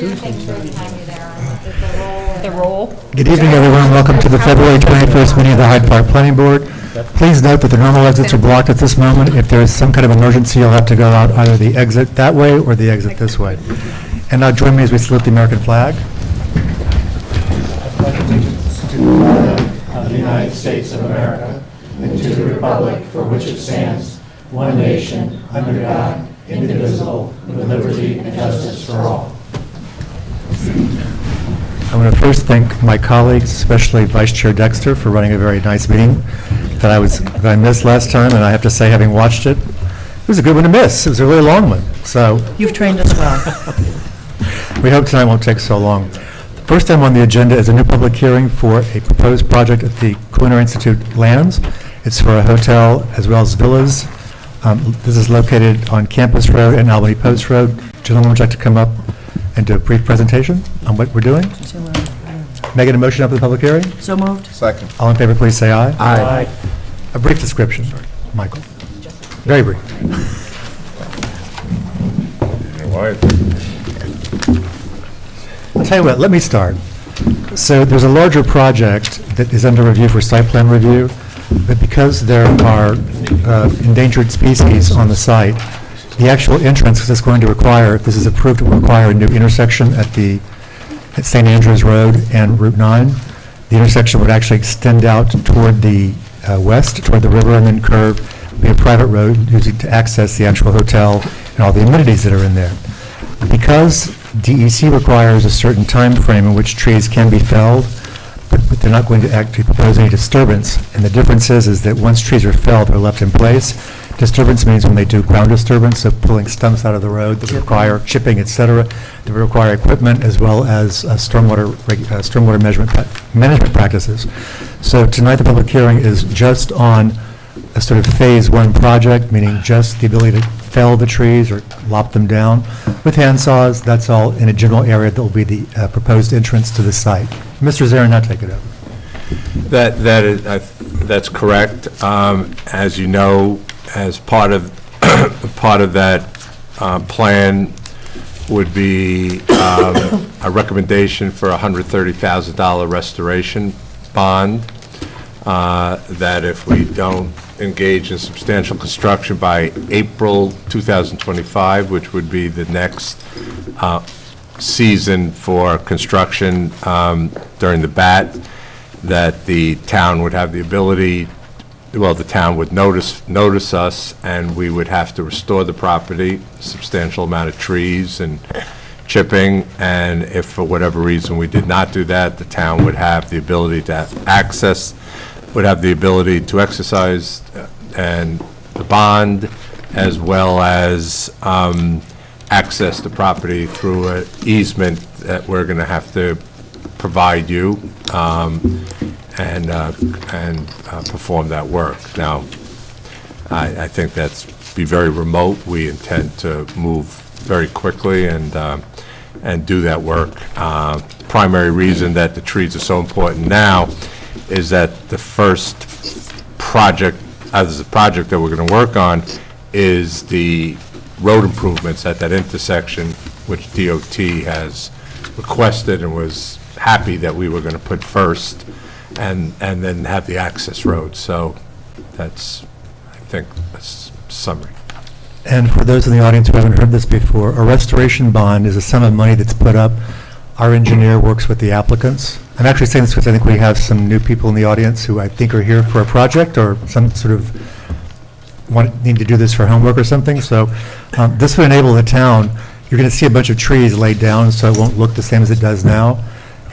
the time you're there. Is the role. Roll. Good evening, everyone. Welcome to the February 21st meeting of the Hyde Park Planning Board. Please note that the normal exits are blocked at this moment. If there is some kind of emergency, you'll have to go out either the exit that way or the exit this way. And now join me as we salute the American flag. of the United States of America and to the republic for which it stands, one nation, under God, indivisible, with liberty and justice for all. I want to first thank my colleagues, especially Vice Chair Dexter, for running a very nice meeting that I was, that I missed last time, and I have to say, having watched it, it was a good one to miss. It was a really long one, so You've trained us well. we hope tonight won't take so long. The First item on the agenda is a new public hearing for a proposed project at the Culinary Institute lands. It's for a hotel as well as villas. Um, This is located on Campus Road and Albany Post Road. Gentlemen, would you like to come up and do a brief presentation on what we're doing? Megan, a motion up for the public hearing? So moved? Second. All in favor, please say aye. Aye. A brief description, Michael. Very brief. I'll tell you what, let me start. So there's a larger project that is under review for site plan review, but because there are uh, endangered species on the site, the actual entrance is going to require, if this is approved, it will require a new intersection at the, at St. Andrews Road and Route 9. The intersection would actually extend out toward the uh, west, toward the river, and then curve, be a private road using to access the actual hotel and all the amenities that are in there. Because DEC requires a certain time frame in which trees can be felled, but but they're not going to actually propose any disturbance. And the difference is, is that once trees are felled, they're left in place. Disturbance means when they do ground disturbance, so pulling stumps out of the road that require chipping, et cetera, that require equipment as well as uh, stormwater, reg- uh, stormwater measurement, pa- management practices. So tonight, the public hearing is just on a sort of Phase One project, meaning just the ability to fell the trees or lop them down with hand saws. That's all in a general area that will be the uh, proposed entrance to the site. Mr. Zarin, now take it over. That, that is, I- that's correct. Um, As you know, as part of, part of that uh, plan would be um, a recommendation for a $130,000 restoration bond, uh, that if we don't engage in substantial construction by April 2025, which would be the next uh, season for construction um, during the bat, that the town would have the ability, well, the town would notice, notice us, and we would have to restore the property, substantial amount of trees and chipping, and if for whatever reason we did not do that, the town would have the ability to access, would have the ability to exercise uh, and the bond, as well as um, access the property through an easement that we're going to have to provide you um, and, uh, and uh, perform that work. Now, I, I think that's be very remote. We intend to move very quickly and, uh, and do that work. Uh, Primary reason that the trees are so important now is that the first project, as a project that we're going to work on, is the road improvements at that intersection, which DOT has requested and was happy that we were going to put first, and, and then have the access road. So that's, I think, that's summary. And for those in the audience who haven't heard this before, a restoration bond is a sum of money that's put up. Our engineer works with the applicants. I'm actually saying this because I think we have some new people in the audience who I think are here for a project or some sort of want, need to do this for homework or something. So um, this would enable the town, you're going to see a bunch of trees laid down, so it won't look the same as it does now.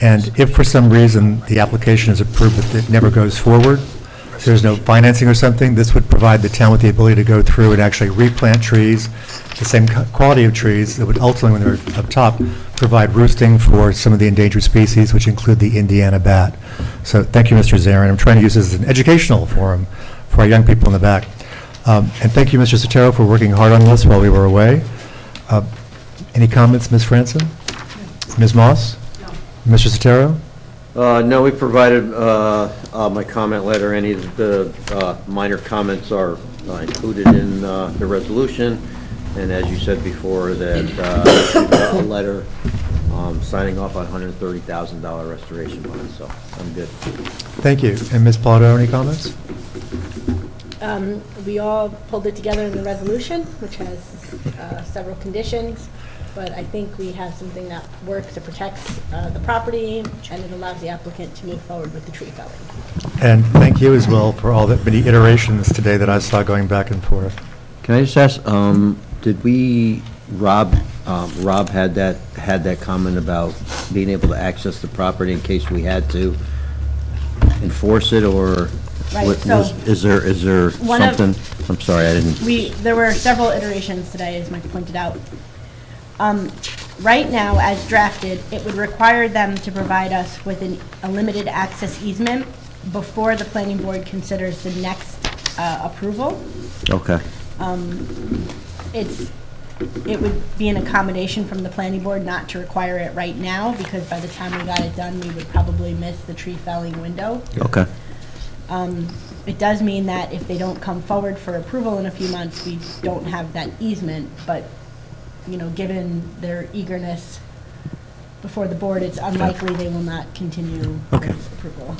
And if for some reason the application is approved, but it never goes forward, there's no financing or something, this would provide the town with the ability to go through and actually replant trees, the same quality of trees that would ultimately, when they're up top, provide roosting for some of the endangered species, which include the Indiana bat. So thank you, Mr. Zarin. I'm trying to use this as an educational forum for our young people in the back. Um, And thank you, Mr. Sotero, for working hard on this while we were away. Uh, Any comments, Ms. Franson? Ms. Moss? Mr. Sotero? Uh, No, we provided uh, uh, my comment letter. Any of the uh, minor comments are uh, included in uh, the resolution. And as you said before, that uh, a letter um, signing off on $130,000 restoration bond, so I'm good. Thank you. And Ms. Polito, any comments? Um, We all pulled it together in the resolution, which has uh, several conditions, but I think we have something that works to protect uh, the property, and it allows the applicant to move forward with the tree felling. And thank you as well for all the many iterations today that I saw going back and forth. Can I just ask, um, did we, Rob, um, Rob had that, had that comment about being able to access the property in case we had to enforce it, or Right, what so- was- is there, is there One of- something? I'm sorry, I didn't. We, there were several iterations today, as Mike pointed out. Um, Right now, as drafted, it would require them to provide us with an- a limited access easement before the planning board considers the next uh, approval. Okay, It's, it would be an accommodation from the planning board not to require it right now, because by the time we got it done, we would probably miss the tree felling window. okay. Um, It does mean that if they don't come forward for approval in a few months, we don't have that easement, but, you know, given their eagerness before the board, it's unlikely they will not continue Okay. with approval.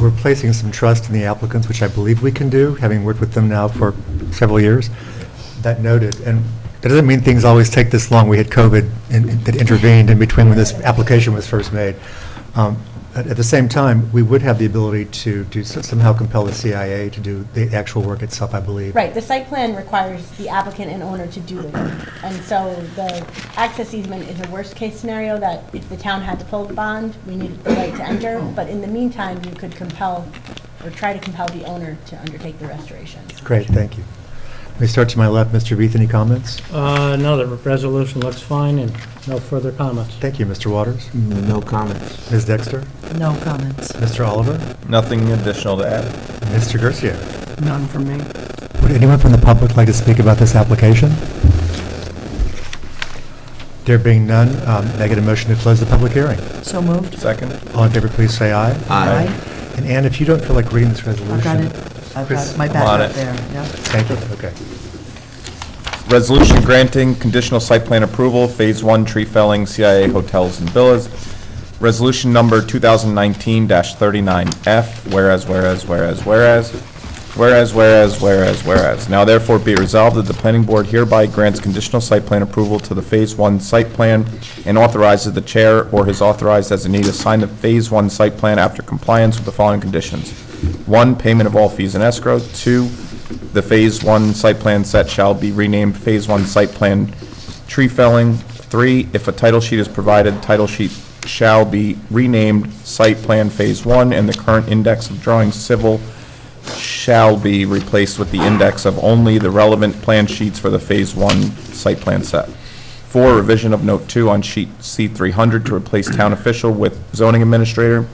We're placing some trust in the applicants, which I believe we can do, having worked with them now for several years. That noted, and that doesn't mean things always take this long. We had COVID in- that intervened in between when this application was first made. Um, At at the same time, we would have the ability to do, somehow compel the CIA to do the actual work itself, I believe. Right, the site plan requires the applicant and owner to do the work. And so the access easement is a worst-case scenario that if the town had to pull the bond, we needed the right to enter. But in the meantime, you could compel, or try to compel the owner to undertake the restoration. Great, thank you. Let me start to my left. Mr. Beath, any comments? Uh, no, the resolution looks fine and no further comments. Thank you, Mr. Waters. No comments. Ms. Dexter? No comments. Mr. Oliver? Nothing additional to add. Mr. Garcia? None from me. Would anyone from the public like to speak about this application? There being none, um, may I get a motion to close the public hearing? So moved. Second? All in favor, please say aye. Aye. And Ann, if you don't feel like reading this resolution... I've got it. I've Chris, got my I'm on backup it. there, yeah. Thank you, okay. Resolution granting conditional site plan approval, Phase 1 tree felling, CIA Hotels and Villas. Resolution number 2019-39F, whereas, whereas, whereas, whereas, Whereas, whereas, whereas, whereas. Now therefore be resolved that the planning board hereby grants conditional site plan approval to the Phase 1 site plan and authorizes the chair or his authorized designee to sign the Phase 1 site plan after compliance with the following conditions. One, payment of all fees and escrow. Two, the Phase 1 site plan set shall be renamed Phase 1 Site Plan Tree Felling. Three, if a title sheet is provided, title sheet shall be renamed Site Plan Phase 1, and the current index of drawings civil shall be replaced with the index of only the relevant plan sheets for the Phase 1 site plan set. Four, revision of Note 2 on sheet C300 to replace town official with zoning administrator.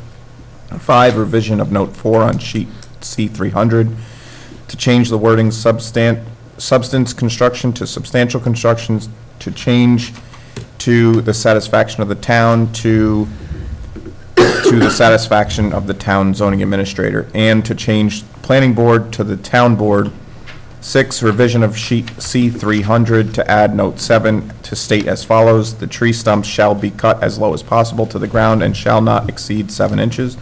Five, revision of Note 4 on sheet C300 to change the wording substan, substance construction to substantial constructions, to change to the satisfaction of the town to, to the satisfaction of the town zoning administrator, and to change planning board to the town board. Six, revision of sheet C three hundred to add note seven to state as follows, the tree stumps shall be cut as low as possible to the ground and shall not exceed seven inches.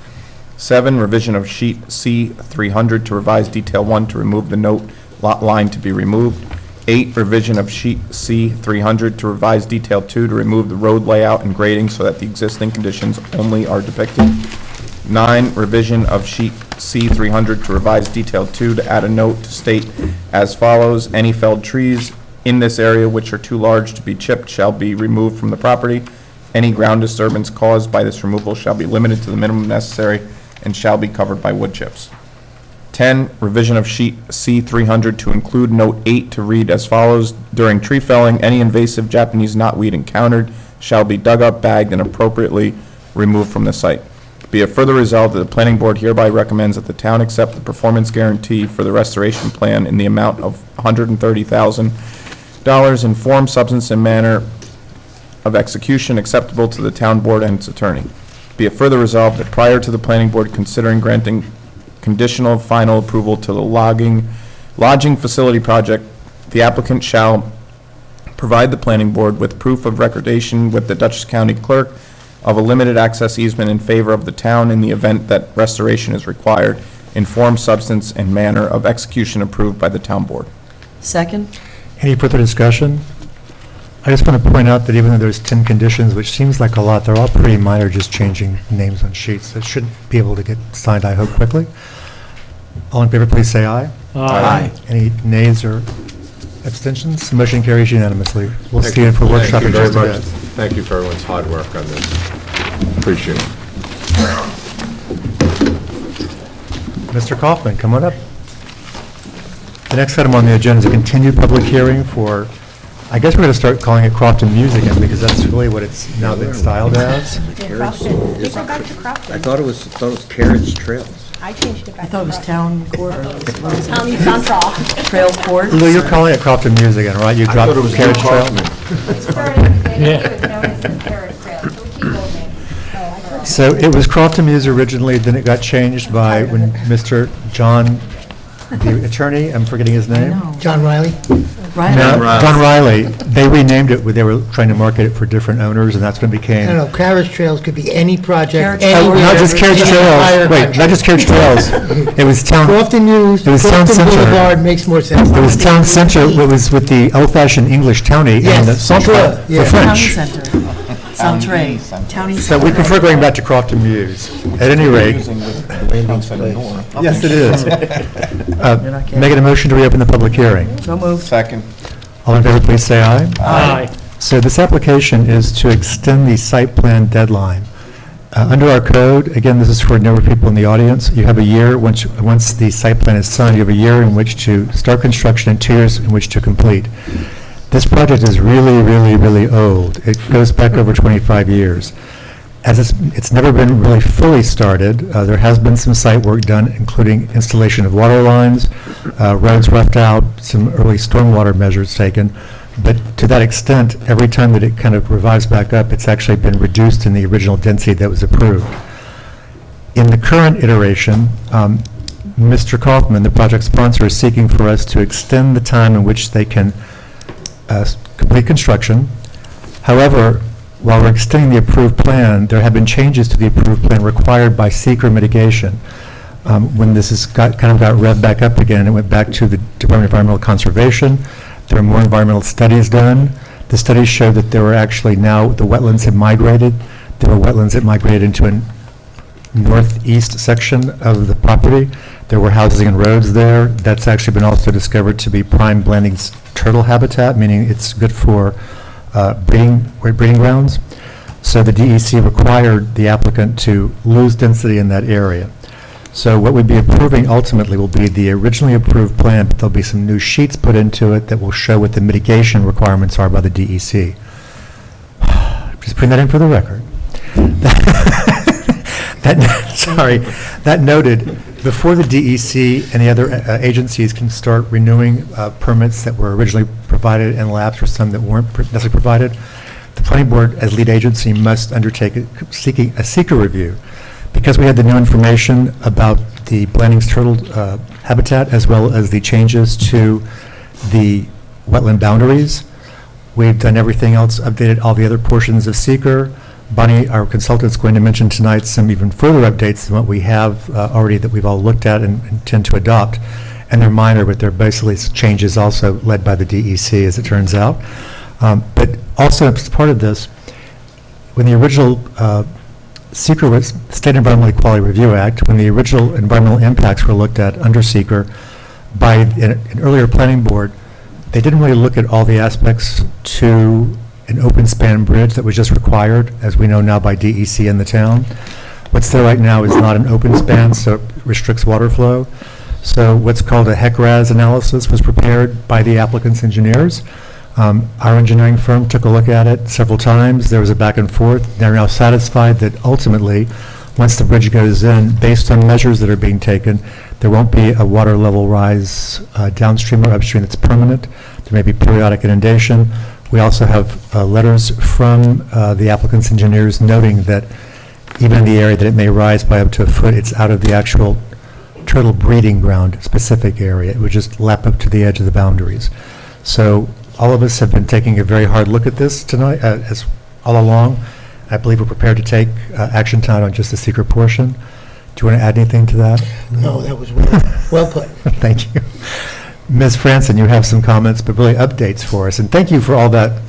Seven, revision of sheet C 300 to revise detail one to remove the note lot line to be removed. Eight, revision of sheet C 300 to revise detail two to remove the road layout and grading so that the existing conditions only are depicted. Nine, revision of sheet C 300 to revise detail two to add a note to state as follows, any felled trees in this area which are too large to be chipped shall be removed from the property. Any ground disturbance caused by this removal shall be limited to the minimum necessary and shall be covered by wood chips. 10, revision of sheet C 300 to include note 8 to read as follows, during tree felling, any invasive Japanese knotweed encountered shall be dug up, bagged, and appropriately removed from the site. Be it further resolved that the planning board hereby recommends that the town accept the performance guarantee for the restoration plan in the amount of $130,000 in form, substance, and manner of execution acceptable to the town board and its attorney. Be it further resolved that prior to the planning board considering granting conditional final approval to the logging, lodging facility project, the applicant shall provide the planning board with proof of recordation with the Dutchess County Clerk of a limited access easement in favor of the town in the event that restoration is required, in form, substance, and manner of execution approved by the town board. Second? Any further discussion? I just want to point out that even though there's 10 conditions, which seems like a lot, they're all pretty minor, just changing names on sheets. That should be able to get signed, I hope, quickly. All in favor, please say aye. Aye. Any nays or abstentions? Motion carries unanimously. We'll Thank see you for Thank workshop you in very just a much. bit. Thank you for everyone's hard work on this. Appreciate it. Mr. Kaufman, come on up. The next item on the agenda is a continued public hearing for, I guess we're going to start calling it Crofton Mews again, because that's really what it's now been styled as. Crofton, just go back to I Crofton. thought it was, thought it was Carriage Trails. I changed it back I to thought it was town court, or what is it? County Central. Trail court? Lou, you're calling it Crofton Mews again, right? You dropped Carriage Trail? It started, it was known as the Carrot Trail, so we keep old names. Oh, so it was Crofton Mews originally, then it got changed by when Mr. John, the attorney, I'm forgetting his name? No. John Riley? Right. No, John Riley, they renamed it, when they were trying to market it for different owners, and that's when it I became. don't know, Carriage Trails could be any project, Carriage Oh, anywhere. Not just Carriage in the entire Trails, wait, country. not just Carriage Trails. It was town, Crofton Mews, It was town Crofton center. Boulevard makes more sense. it was town center, it was with the old-fashioned English townie and the Yes, centre Centre, for yeah. Town French. center. Centre. Towny So we prefer going back to Crofton Mews. At any rate, yes, it is. Uh, Making a motion to reopen the public hearing. So moved. Second. All in favor, please say aye. Aye. So this application is to extend the site plan deadline. Uh, Under our code, again, this is for a number of people in the audience, you have a year, once, once the site plan is signed, you have a year in which to start construction and two years in which to complete. This project is really, really, really old. It goes back over 25 years. As it's, it's never been really fully started, uh, there has been some site work done, including installation of water lines, uh, roads roughed out, some early stormwater measures taken, but to that extent, every time that it kind of revives back up, it's actually been reduced in the original density that was approved. In the current iteration, um, Mr. Kaufman, the project sponsor, is seeking for us to extend the time in which they can uh, complete construction. However, while we're extending the approved plan, there have been changes to the approved plan required by SEQR mitigation. Um, When this has got, kind of got revved back up again, it went back to the Department of Environmental Conservation. There are more environmental studies done. The studies show that there were actually now, the wetlands have migrated. There were wetlands that migrated into a northeast section of the property. There were housing and roads there. That's actually been also discovered to be prime Blanding's turtle habitat, meaning it's good for uh, breeding, breeding grounds. So the DEC required the applicant to lose density in that area. So what we'd be approving ultimately will be the originally approved plan, but there'll be some new sheets put into it that will show what the mitigation requirements are by the DEC. Just putting that in for the record. That, sorry, that noted, before the DEC and the other uh, agencies can start renewing uh, permits that were originally provided and lapsed or some that weren't pr- necessarily provided, the planning board, as lead agency, must undertake a- seeking a SEQR review. Because we had the new information about the Blanding's turtle uh, habitat, as well as the changes to the wetland boundaries, We've done everything else, updated all the other portions of SEQR. Bonnie, our consultant, is going to mention tonight some even further updates than what we have uh, already that we've all looked at and intend to adopt. And they're minor, but they're basically changes also led by the DEC, as it turns out. Um, But also, as part of this, when the original uh, was, State Environmental Quality Review Act, when the original environmental impacts were looked at under SEQR by an an earlier planning board, they didn't really look at all the aspects to an open span bridge that was just required, as we know now by DEC in the town. What's there right now is not an open span, so it restricts water flow. So what's called a HECRAS analysis was prepared by the applicant's engineers. Um, Our engineering firm took a look at it several times. There was a back and forth. They're now satisfied that ultimately, once the bridge goes in, based on measures that are being taken, there won't be a water level rise uh, downstream or upstream that's permanent. There may be periodic inundation. We also have uh, letters from uh, the applicant's engineers noting that even in the area that it may rise by up to a foot, it's out of the actual turtle breeding ground specific area. It would just lap up to the edge of the boundaries. So all of us have been taking a very hard look at this tonight, uh, as, all along. I believe we're prepared to take uh, action tonight on just the SEQR portion. Do you want to add anything to that? No, that was well, well put. Thank you. Ms. Franson, you have some comments, but really updates for us. And thank you for all that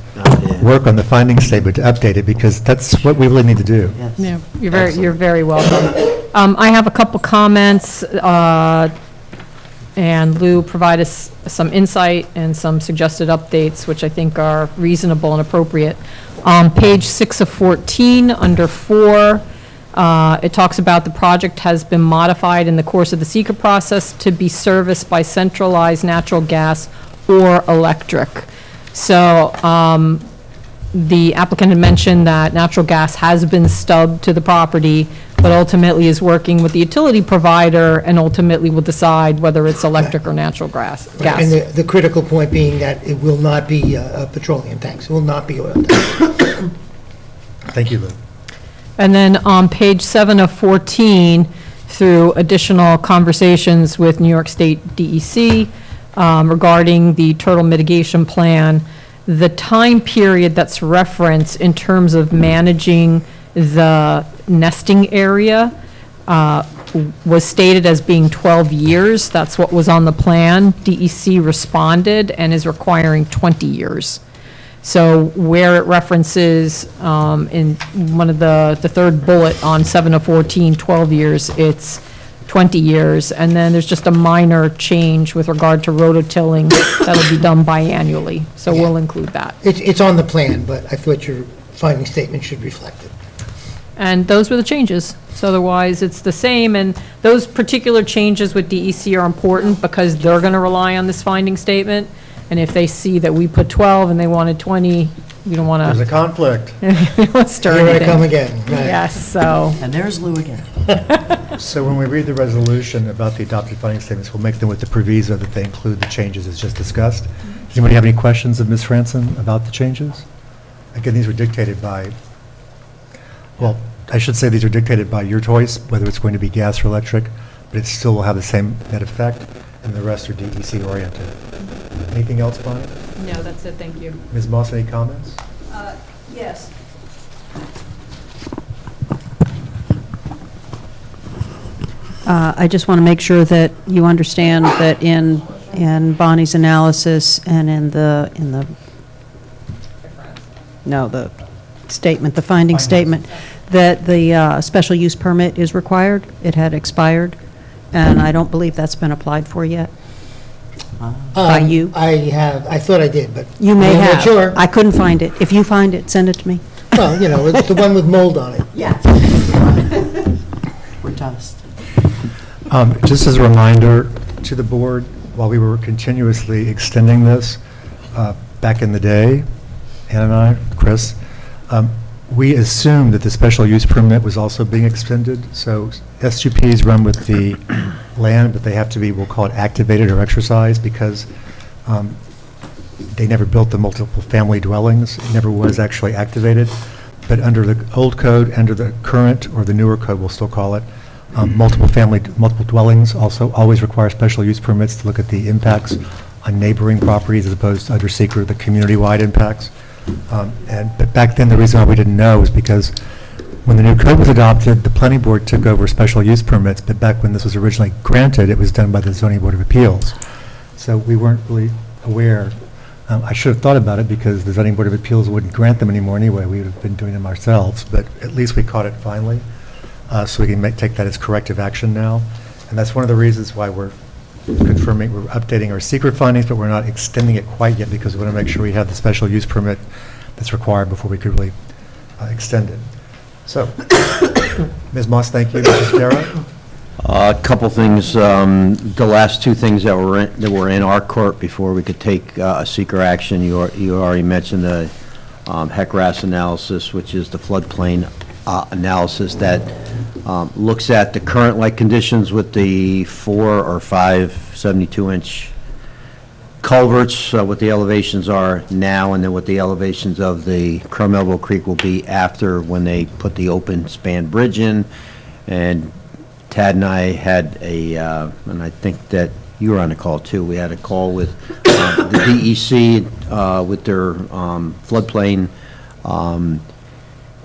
work on the finding statement to update it, because that's what we really need to do. Yes. Yeah, you're very, you're very welcome. Um, I have a couple comments, uh, and Lou provided us some insight and some suggested updates, which I think are reasonable and appropriate. On page six of 14, under four, uh, it talks about the project has been modified in the course of the SEQR process to be serviced by centralized natural gas or electric. So, um, the applicant had mentioned that natural gas has been stubbed to the property, but ultimately is working with the utility provider and ultimately will decide whether it's electric or natural gas. And gas. the, the critical point being that it will not be uh, uh, petroleum tanks, it will not be oil tanks. Thank you, Lou. And then on page seven of 14, through additional conversations with New York State DEC um, regarding the turtle mitigation plan, the time period that's referenced in terms of managing the nesting area uh, was stated as being 12 years. That's what was on the plan. DEC responded and is requiring 20 years. So where it references um, in one of the, the third bullet on 7 of 14, 12 years, it's 20 years. And then there's just a minor change with regard to rototilling that'll be done biannually. So we'll include that. It's, it's on the plan, but I thought your finding statement should reflect it. And those were the changes. So otherwise, it's the same, and those particular changes with DEC are important because they're going to rely on this finding statement. And if they see that we put 12 and they wanted 20, we don't want to There's a to conflict. stir Here I anything. come again, right. Yes, so, And there's Lou again. So when we read the resolution about the adopted funding statements, we'll make them with the proviso that they include the changes as just discussed. Does anybody have any questions of Ms. Franson about the changes? Again, these were dictated by, well, I should say these are dictated by your choice, whether it's going to be gas or electric, but it still will have the same net effect, and the rest are DEC oriented. Anything else, Bonnie? no, that's it, thank you. Ms. Moss, any comments? Yes. Uh, I just want to make sure that you understand that in, in Bonnie's analysis and in the, in the, no, the statement, the finding statement, that the uh, special use permit is required. It had expired, and I don't believe that's been applied for yet. By Um, you? I have, I thought I did, but. You may I'm not have. sure. I couldn't find it. If you find it, send it to me. Well, you know, it's the one with mold on it. Yes. We're toast. Um, Just as a reminder to the board, while we were continuously extending this, uh, back in the day, Ann and I, Chris, um, we assumed that the special use permit was also being extended, so SUPs run with the land, but they have to be, we'll call it activated or exercised, because um, they never built the multiple family dwellings, it never was actually activated. But under the old code, under the current, or the newer code, we'll still call it, um, multiple family, multiple dwellings also always require special use permits to look at the impacts on neighboring properties as opposed to under SEQR, the community-wide impacts. Um, And, but back then, the reason why we didn't know was because when the new code was adopted, the planning board took over special use permits, but back when this was originally granted, it was done by the zoning board of appeals. So we weren't really aware. Um, I should have thought about it because the zoning board of appeals wouldn't grant them anymore anyway. We would have been doing them ourselves, but at least we caught it finally. Uh, So we can make, take that as corrective action now. And that's one of the reasons why we're confirming, we're updating our SEQR findings, but we're not extending it quite yet because we want to make sure we have the special use permit that's required before we could really uh, extend it. So, Ms. Moss, thank you. Mrs. Darrow? A couple things, um, the last two things that were, in- that were in our court before we could take uh, a SEQR action, you you already mentioned the um, HECRAS analysis, which is the floodplain uh, analysis that um, looks at the current light conditions with the four or five 72-inch culverts, uh, what the elevations are now, and then what the elevations of the Carmel Creek will be after when they put the open span bridge in. And Tad and I had a, uh, and I think that you were on the call too. We had a call with uh, the DEC, with their um, floodplain um,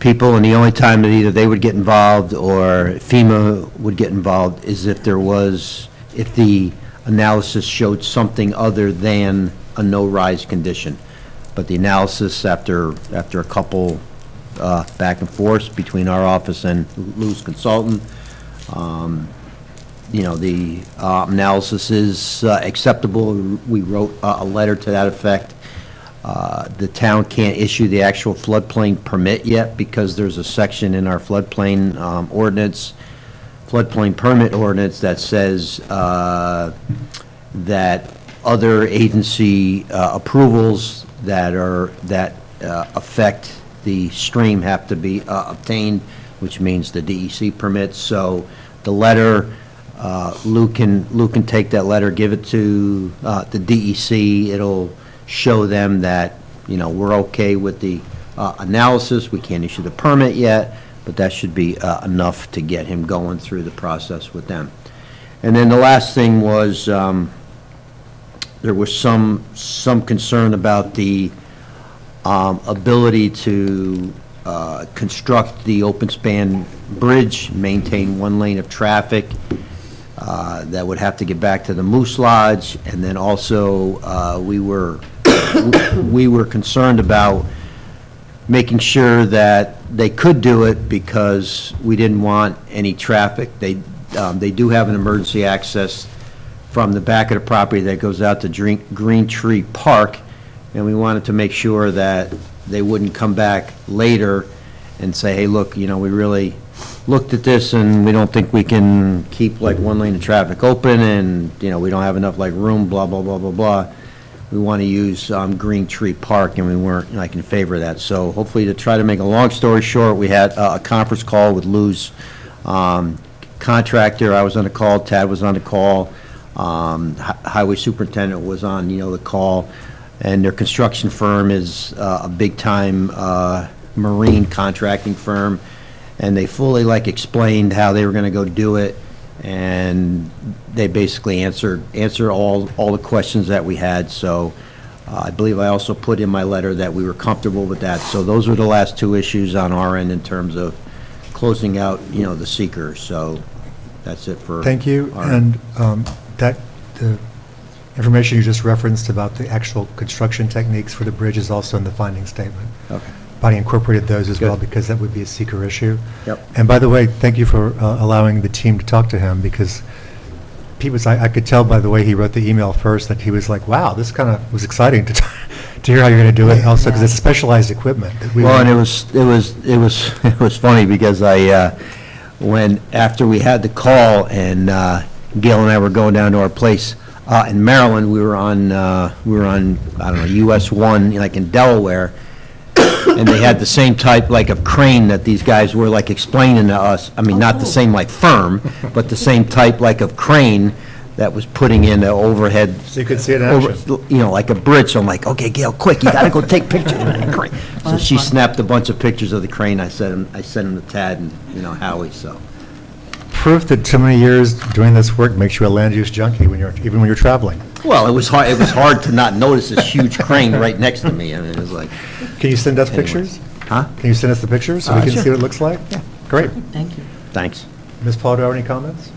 people, and the only time that either they would get involved or FEMA would get involved is if there was, if the analysis showed something other than a no-rise condition. But the analysis, after, after a couple uh, back and forth between our office and Lou's consultant, um, you know, the uh, analysis is uh, acceptable. We wrote a a letter to that effect. Uh, The town can't issue the actual floodplain permit yet because there's a section in our floodplain um, ordinance, floodplain permit ordinance that says uh, that other agency uh, approvals that are, that uh, affect the stream have to be uh, obtained, which means the DEC permits. So the letter, uh, can, Lou can take that letter, give it to uh, the DEC. It'll show them that, you know, we're okay with the uh, analysis. We can't issue the permit yet, but that should be uh, enough to get him going through the process with them. And then the last thing was, um, there was some, some concern about the um, ability to uh, construct the open span bridge, maintain one lane of traffic. uh, That would have to get back to the Moose Lodge. And then also, uh, we were, we were concerned about making sure that they could do it because we didn't want any traffic. They, um, they do have an emergency access from the back of the property that goes out to Green, Green Tree Park, and we wanted to make sure that they wouldn't come back later and say, hey, look, you know, we really looked at this and we don't think we can keep like one lane of traffic open and, you know, we don't have enough like room, blah, blah, blah, blah, blah. We want to use um, Green Tree Park, and we weren't, like, in favor of that. So hopefully, to try to make a long story short, we had uh, a conference call with Lou's um, contractor. I was on the call, Tad was on the call, um, hi- Highway Superintendent was on, you know, the call, and their construction firm is uh, a big-time uh, marine contracting firm, and they fully, like, explained how they were going to go do it, and they basically answered, answered all, all the questions that we had, so uh, I believe I also put in my letter that we were comfortable with that. So those were the last two issues on our end in terms of closing out, you know, the SEQR, so that's it for. Thank you, our- and um, that, the information you just referenced about the actual construction techniques for the bridge is also in the finding statement. Okay. Bonnie incorporated those as well, Good. because that would be a SEQR issue. Yep. And by the way, thank you for uh, allowing the team to talk to him, because Pete was, I I could tell by the way he wrote the email first, that he was like, wow, this kind of was exciting to, to hear how you're going to do it, also, because it's specialized equipment. that we Well, and it was, it was, it was, it was funny because I, uh, when, after we had the call and uh, Gail and I were going down to our place uh, in Maryland, we were on, uh, we were on, I don't know, US one, like in Delaware, and they had the same type like of crane that these guys were like explaining to us. I mean, not the oh. same like firm, but the same type like of crane that was putting in the overhead So you could see it in over- action. You know, like a bridge, so I'm like, okay, Gail, quick, you gotta go take pictures of that crane. So she snapped a bunch of pictures of the crane, I sent them, I sent them to Tad and, you know, Howie, so. Proof that too many years doing this work makes you a land use junkie when you're, even when you're traveling. Well, it was hard, it was hard to not notice this huge crane right next to me, I mean, it was like, Can you send us Anyways. pictures? huh? Can you send us the pictures so we Uh, can sure. see what it looks like? Yeah. Great. Thank you. Thanks. Ms. Paul, do you have any comments?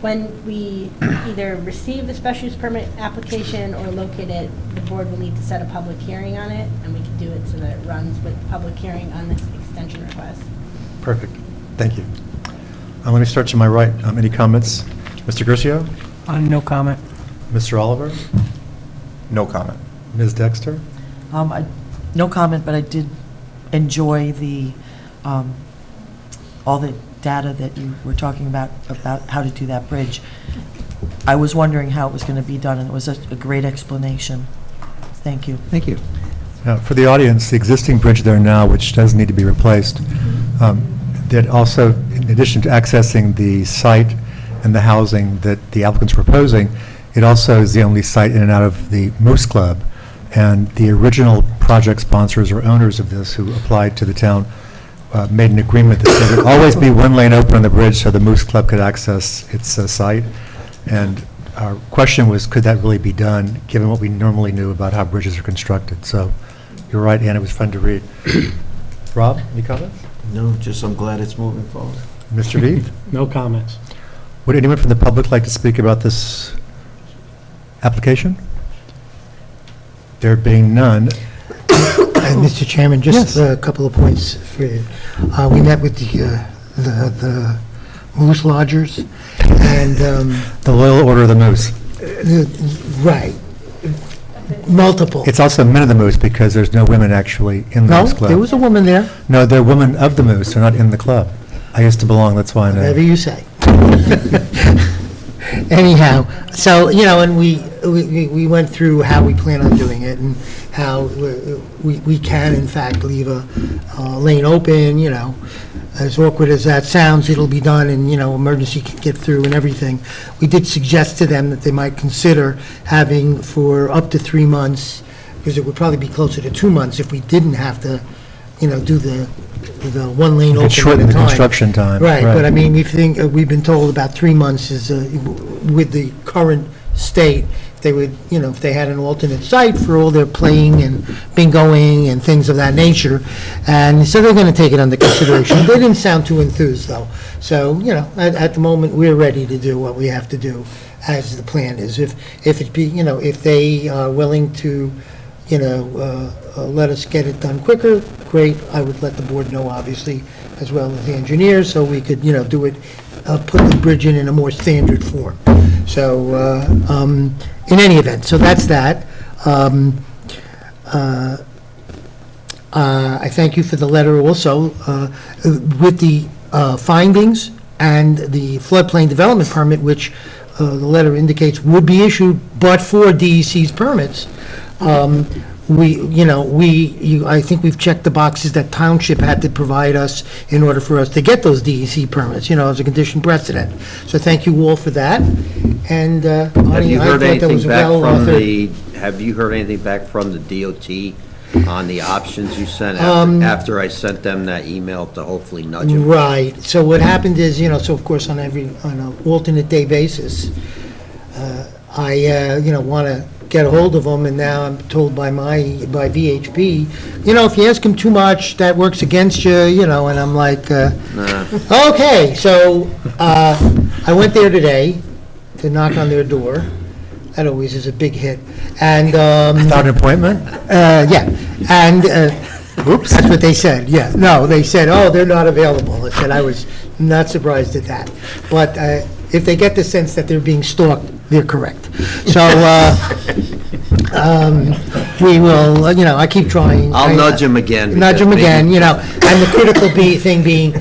When we either receive the special use permit application or locate it, the board will need to set a public hearing on it, and we can do it so that it runs with the public hearing on this extension request. Perfect. Thank you. Uh, Let me start to my right. Um, Any comments? Mr. Curcio? Uh, No comment. Mr. Oliver? No comment. Ms. Dexter? Um, I, no comment, but I did enjoy the, um, all the data that you were talking about, about how to do that bridge. I was wondering how it was going to be done, and it was a, a great explanation. Thank you. Thank you. Now, For the audience, the existing bridge there now, which does need to be replaced, um, that also, in addition to accessing the site and the housing that the applicant's proposing, it also is the only site in and out of the Moose Club. And the original project sponsors or owners of this who applied to the town uh, made an agreement that there would always be one lane open on the bridge so the Moose Club could access its uh, site. And our question was, could that really be done, given what we normally knew about how bridges are constructed? So you're right, Ann, it was fun to read. Rob, any comments? No, just I'm glad it's moving forward. Mr. Veith? No comments. Would anyone from the public like to speak about this application? There being none, And Mr. Chairman, just Yes. a couple of points for you. Uh, We met with the, uh, the the Moose Lodgers, and, um, the Loyal Order of the Moose. the- right, multiple. It's also Men of the Moose because there's no women actually in the No, Moose Club. there was a woman there, No, they're women of the Moose, they're not in the club. I used to belong, that's why I whatever know. you say. Anyhow, so, you know, and we, we we went through how we plan on doing it, and how we we can, in fact, leave a uh, lane open, you know, as awkward as that sounds, it'll be done, and, you know, emergency can get through and everything. We did suggest to them that they might consider having for up to three months, because it would probably be closer to two months if we didn't have to, you know, do the, the one lane open at shorten a the time. construction time. Right, but I mean, we think, uh, we've been told about three months is, uh, with the current state, they would, you know, if they had an alternate site for all their playing and bingoing and things of that nature, and so they're going to take it under consideration. They didn't sound too enthused, though. So, you know, at, at the moment, we're ready to do what we have to do as the plan is. If, if it be, you know, if they are willing to, you know, uh, uh, let us get it done quicker, great. I would let the board know, obviously, as well as the engineers, so we could, you know, do it, uh, put the bridge in in a more standard form. So, uh, um, in any event, so that's that. Um, uh, uh, I thank you for the letter also, uh, with the uh, findings and the floodplain development permit, which uh, the letter indicates would be issued, but for DEC's permits. Um, We, you know, we, you, I think we've checked the boxes that township had to provide us in order for us to get those DEC permits, you know, as a condition precedent. So thank you all for that, and uh, Have Arnie, you I heard thought that was anything a back from the, have you heard anything back from the DOT on the options you sent Um, after, after I sent them that email to hopefully nudge them? Right, so what happened is, you know, so of course, on every, on an alternate day basis, uh, I, uh, you know, want to get a hold of them, and now I'm told by my, by VHP, you know, if you ask them too much, that works against you, you know, and I'm like, uh, Nah. okay, so uh, I went there today to knock on their door. That always is a big hit. And, um... Without an appointment? Uh, yeah, and, uh, oops, that's what they said, yeah. No, they said, oh, they're not available. I said, I was not surprised at that. But uh, if they get the sense that they're being stalked, they're correct. So, uh, um, we will, uh, you know, I keep trying. I'll I- nudge 'em again, Nudge them because again, maybe- you know, and the critical be, thing being,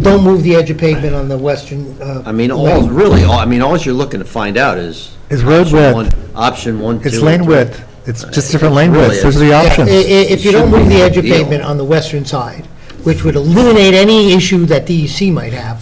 don't move the edge of pavement on the western, uh. I mean, all, lane. really, all, I mean, all you're looking to find out is. Is road option width. one- Option one, two. It's and lane three. width, it's just different lane really widths, those are the Yeah, options. i- i- If you don't move the edge of Deal. pavement on the western side, which would eliminate any issue that DEC might have,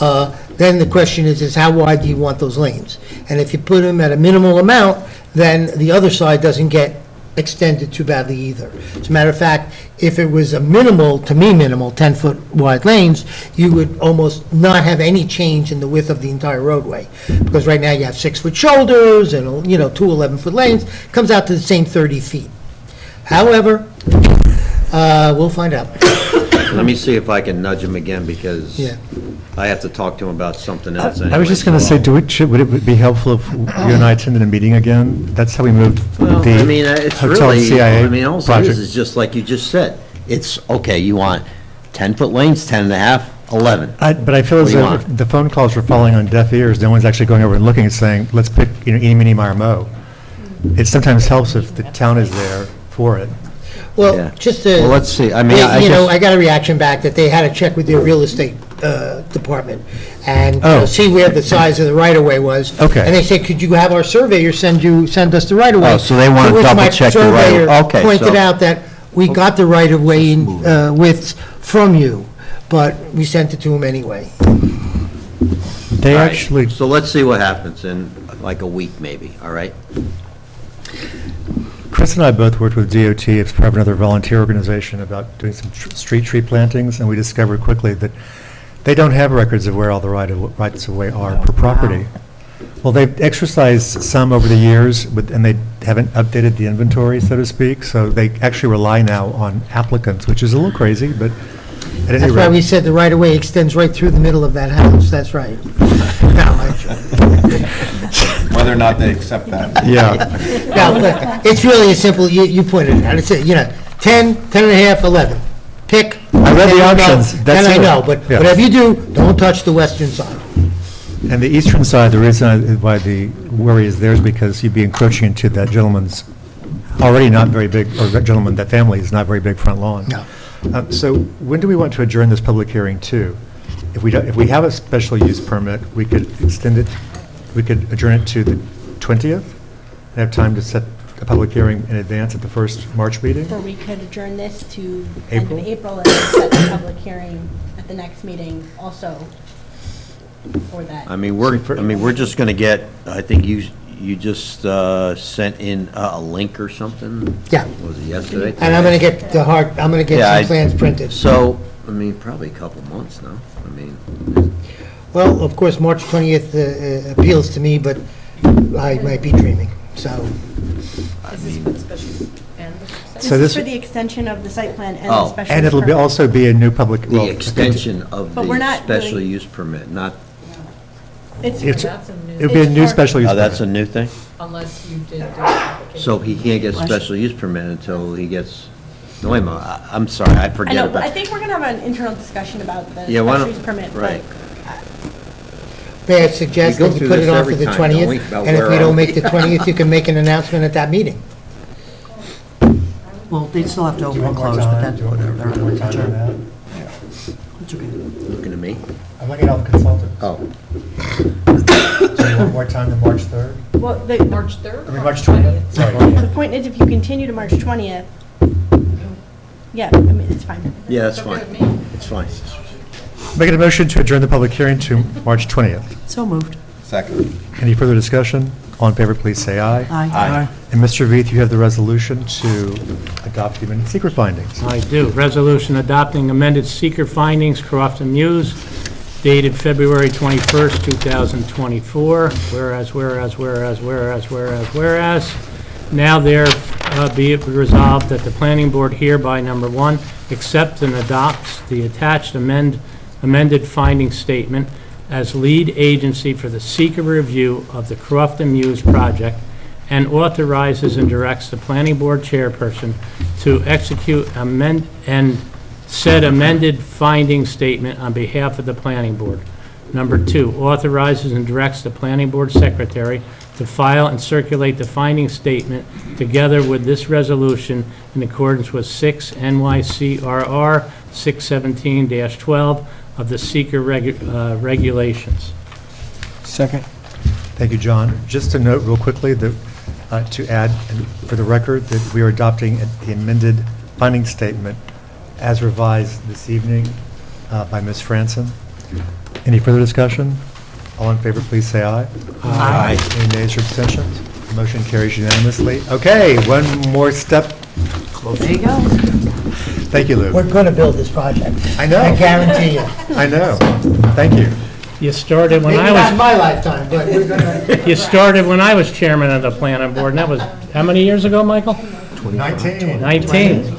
uh, then the question is, is how wide do you want those lanes? And if you put them at a minimal amount, then the other side doesn't get extended too badly either. As a matter of fact, if it was a minimal, to me minimal, 10-foot wide lanes, you would almost not have any change in the width of the entire roadway. Because right now you have six-foot shoulders and, you know, two 11-foot lanes, comes out to the same 30 feet. However, uh, we'll find out. Let me see if I can nudge him again, because Yeah. I have to talk to him about something else I was just going to say, do it, should- would it be helpful if you and I attended a meeting again? That's how we moved Well, the I mean, uh, it's hotel and really, CIA I mean, all it is project. is just like you just said. It's, okay, you want 10-foot lanes, 10 and a half, 11. I- But I feel What as do you though want? if the phone calls were falling on deaf ears. No one's actually going over and looking and saying, let's pick, you know, eeny, meeny, mire, mo. It sometimes helps if the town is there for it. Well, Yeah. just to... Well, let's see. I mean, They- I You know, just- I got a reaction back that they had to check with their real estate uh, department and you know, Oh. see where the size of the right-of-way was. Okay. And they said, could you have our surveyor send you, send us the right-of-way? Oh, so they wanna To which my double-check the right- surveyor okay, Pointed so- out that we got the right-of-way in, uh, widths from you, but we sent it to him anyway. They All right, actually, So let's see what happens in like a week, maybe, all right? Chris and I both worked with DOT, it's part of another volunteer organization, about doing some tr- street tree plantings, and we discovered quickly that they don't have records of where all the right of, rights of way are per property. Well, they've exercised some over the years, but- and they haven't updated the inventory, so to speak, so they actually rely now on applicants, which is a little crazy, but at any That's why we rate. said the right-of-way extends right through the middle of that house, that's right. No, I- Whether or not they accept that. Yeah, No, look, it's really a simple, you, you pointed it out, it's, a, you know, 10, 10 and a half, 11. Pick. I read the 10 you know, options, that's 10 I it. know, but Yeah. whatever you do, don't touch the western side. and the eastern side, the reason I- why the worry is there is because you'd be encroaching into that gentleman's already not very big, or that gentleman, that family is not very big front lawn. No. Uh, So when do we want to adjourn this public hearing to? If we, don't- if we have a special use permit, we could extend it, we could adjourn it to the 20th? And have time to set a public hearing in advance at the first March meeting? Or we could adjourn this to end of April? April and set the public hearing at the next meeting also for that. I mean, we're, I mean, we're just gonna get, I think you, you just uh, sent in a a link or something? Yeah. Was it yesterday? And I'm gonna get the hard, I'm gonna get Yeah, I- some plans printed. So, I mean, probably a couple months now. I mean, Well, of course, March 20th uh, uh, appeals to me, but I might be dreaming, so. This So is this- for the extension of the site plan and the Oh. special. And it'll be, permit. also be a new public. well, the extension of But we're the not special really- use permit, not, It's, It's, That's a new- it'll be a It's new for- special use oh, that's a permit. new thing? Unless you did the application. So he can't get a special use permit until he gets, no, wait a minute, I- I'm sorry, I I forget know, about. but I think we're gonna have an internal discussion about the Yeah, why special don't- use permit, but right. May I suggest We go that you through put this it on every for the time, don't 20th? About And if where we are don't we? make the 20th, you can make an announcement at that meeting. Well, they still have to open and close, but that's whatever. Adjourn. It's okay. Looking at me? I'm looking at all the consultants. Oh, Do you want more time than March 3rd? Well, the, March 3rd? I mean, March 20th, sorry. the point is, if you continue to March 20th, yeah, I mean, it's fine. yeah, that's fine, it's fine. Making a motion to adjourn the public hearing to March 20th. So moved. Second. Any further discussion? All in favor, please say aye. Aye. Aye. And Mr. Veith, you have the resolution to adopt the amended SEQR findings. I do. Resolution adopting amended SEQR findings, Crofton Mews, dated February 21st, 2024. Whereas, whereas, whereas, whereas, whereas, whereas, now there uh, be it resolved that the planning board hereby, number one, accepts and adopts the attached amend amended finding statement as lead agency for the SEQR review of the Crofton Mews project and authorizes and directs the planning board chairperson to execute amend, and said amended finding statement on behalf of the planning board. Number two, authorizes and directs the planning board secretary to file and circulate the finding statement together with this resolution in accordance with 6 NYCRR 617-12 of the SEQR regu- uh, regulations. Second. Thank you, John. Just to note real quickly, that, uh, to add and for the record, that we are adopting the amended finding statement as revised this evening uh, by Ms. Franson. Any further discussion? All in favor, please say aye. Aye. Any nays or abstentions? Motion carries unanimously. Okay, one more step. There you go. Thank you, Lou. We're gonna build this project. I know. I guarantee you. I know. Thank you. You started when Maybe I not in was, my lifetime, but we're gonna, you started when I was chairman of the planning board, and that was, how many years ago, Michael? 19. 19.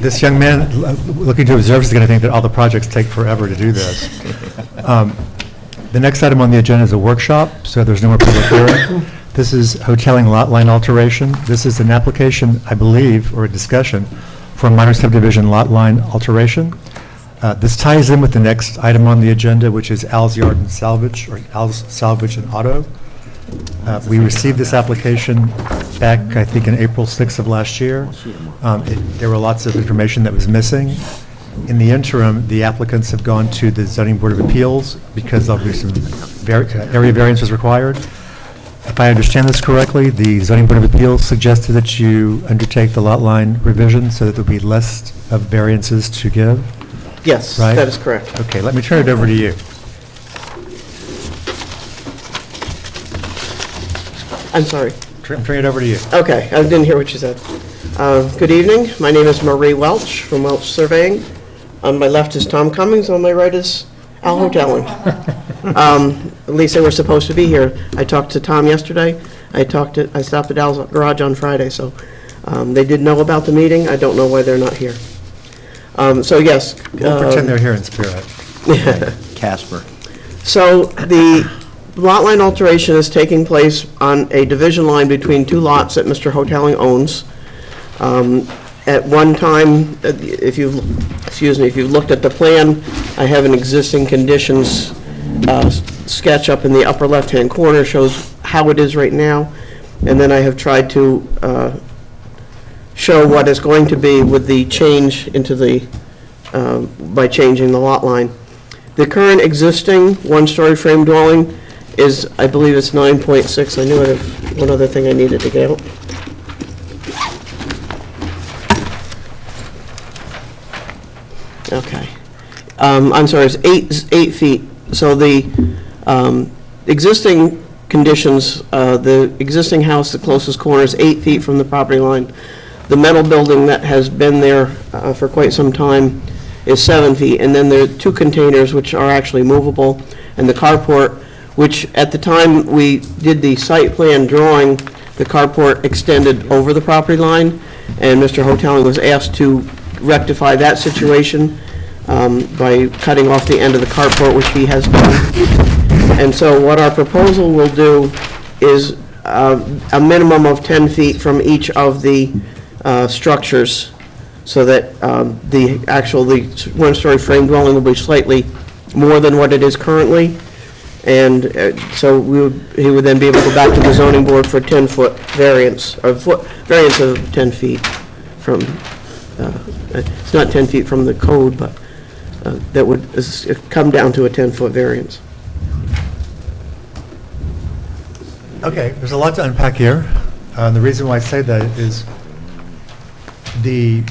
This young man l- looking to observe is going to think that all the projects take forever to do this. Um, The next item on the agenda is a workshop, so there's no more public hearing. This is hoteling lot line alteration. This is an application, I believe, or a discussion for a minor subdivision lot line alteration. Uh, This ties in with the next item on the agenda, which is Al's Yard and Salvage, or Al's Salvage and Auto. Uh, We received this application back, I think, in April 6th of last year. Um, it- There were lots of information that was missing. In the interim, the applicants have gone to the zoning board of appeals because be some var- uh, area variances required. If I understand this correctly, the zoning board of appeals suggested that you undertake the lot line revision so that there'll be less of variances to give. Yes, Right? that is correct. Okay, let me turn it over to you. I'm sorry. I'm turning it over to you. Okay, I didn't hear what you said. Uh, Good evening. My name is Marie Welch from Welch Surveying. On my left is Tom Cummings, on my right is Al Hoteling. Um, At least they were supposed to be here. I talked to Tom yesterday. I talked to, I stopped at Al's garage on Friday, so um, they did know about the meeting. I don't know why they're not here. Um, So, yes. We'll um, pretend they're here in spirit. Casper. So the lot line alteration is taking place on a division line between two lots that Mr. Hoteling owns. Um, At one time, uh, if you've, excuse me, if you've looked at the plan, I have an existing conditions uh, sketch up in the upper left-hand corner, shows how it is right now. And then I have tried to uh, show what is going to be with the change into the, um, by changing the lot line. The current existing one-story frame dwelling is, I believe it's 9.6. I knew I had one other thing I needed to get out. Okay. Um, I'm sorry, it's eight, eight feet. So the um, existing conditions, uh, the existing house, the closest corner is eight feet from the property line. The metal building that has been there uh, for quite some time is seven feet. And then there are two containers which are actually movable, and the carport, which at the time we did the site plan drawing, the carport extended over the property line, and Mr. Hoteling was asked to rectify that situation um, by cutting off the end of the carport, which he has done. And so what our proposal will do is uh, a minimum of 10 feet from each of the uh, structures, so that um, the actual, the one-story frame dwelling will be slightly more than what it is currently. And uh, so we would, he would then be able to go back to the zoning board for a 10-foot variance, or foot, variance of 10 feet from, uh, it's not 10 feet from the code, but uh, that would is- come down to a 10-foot variance. Okay, there's a lot to unpack here. Uh, The reason why I say that is the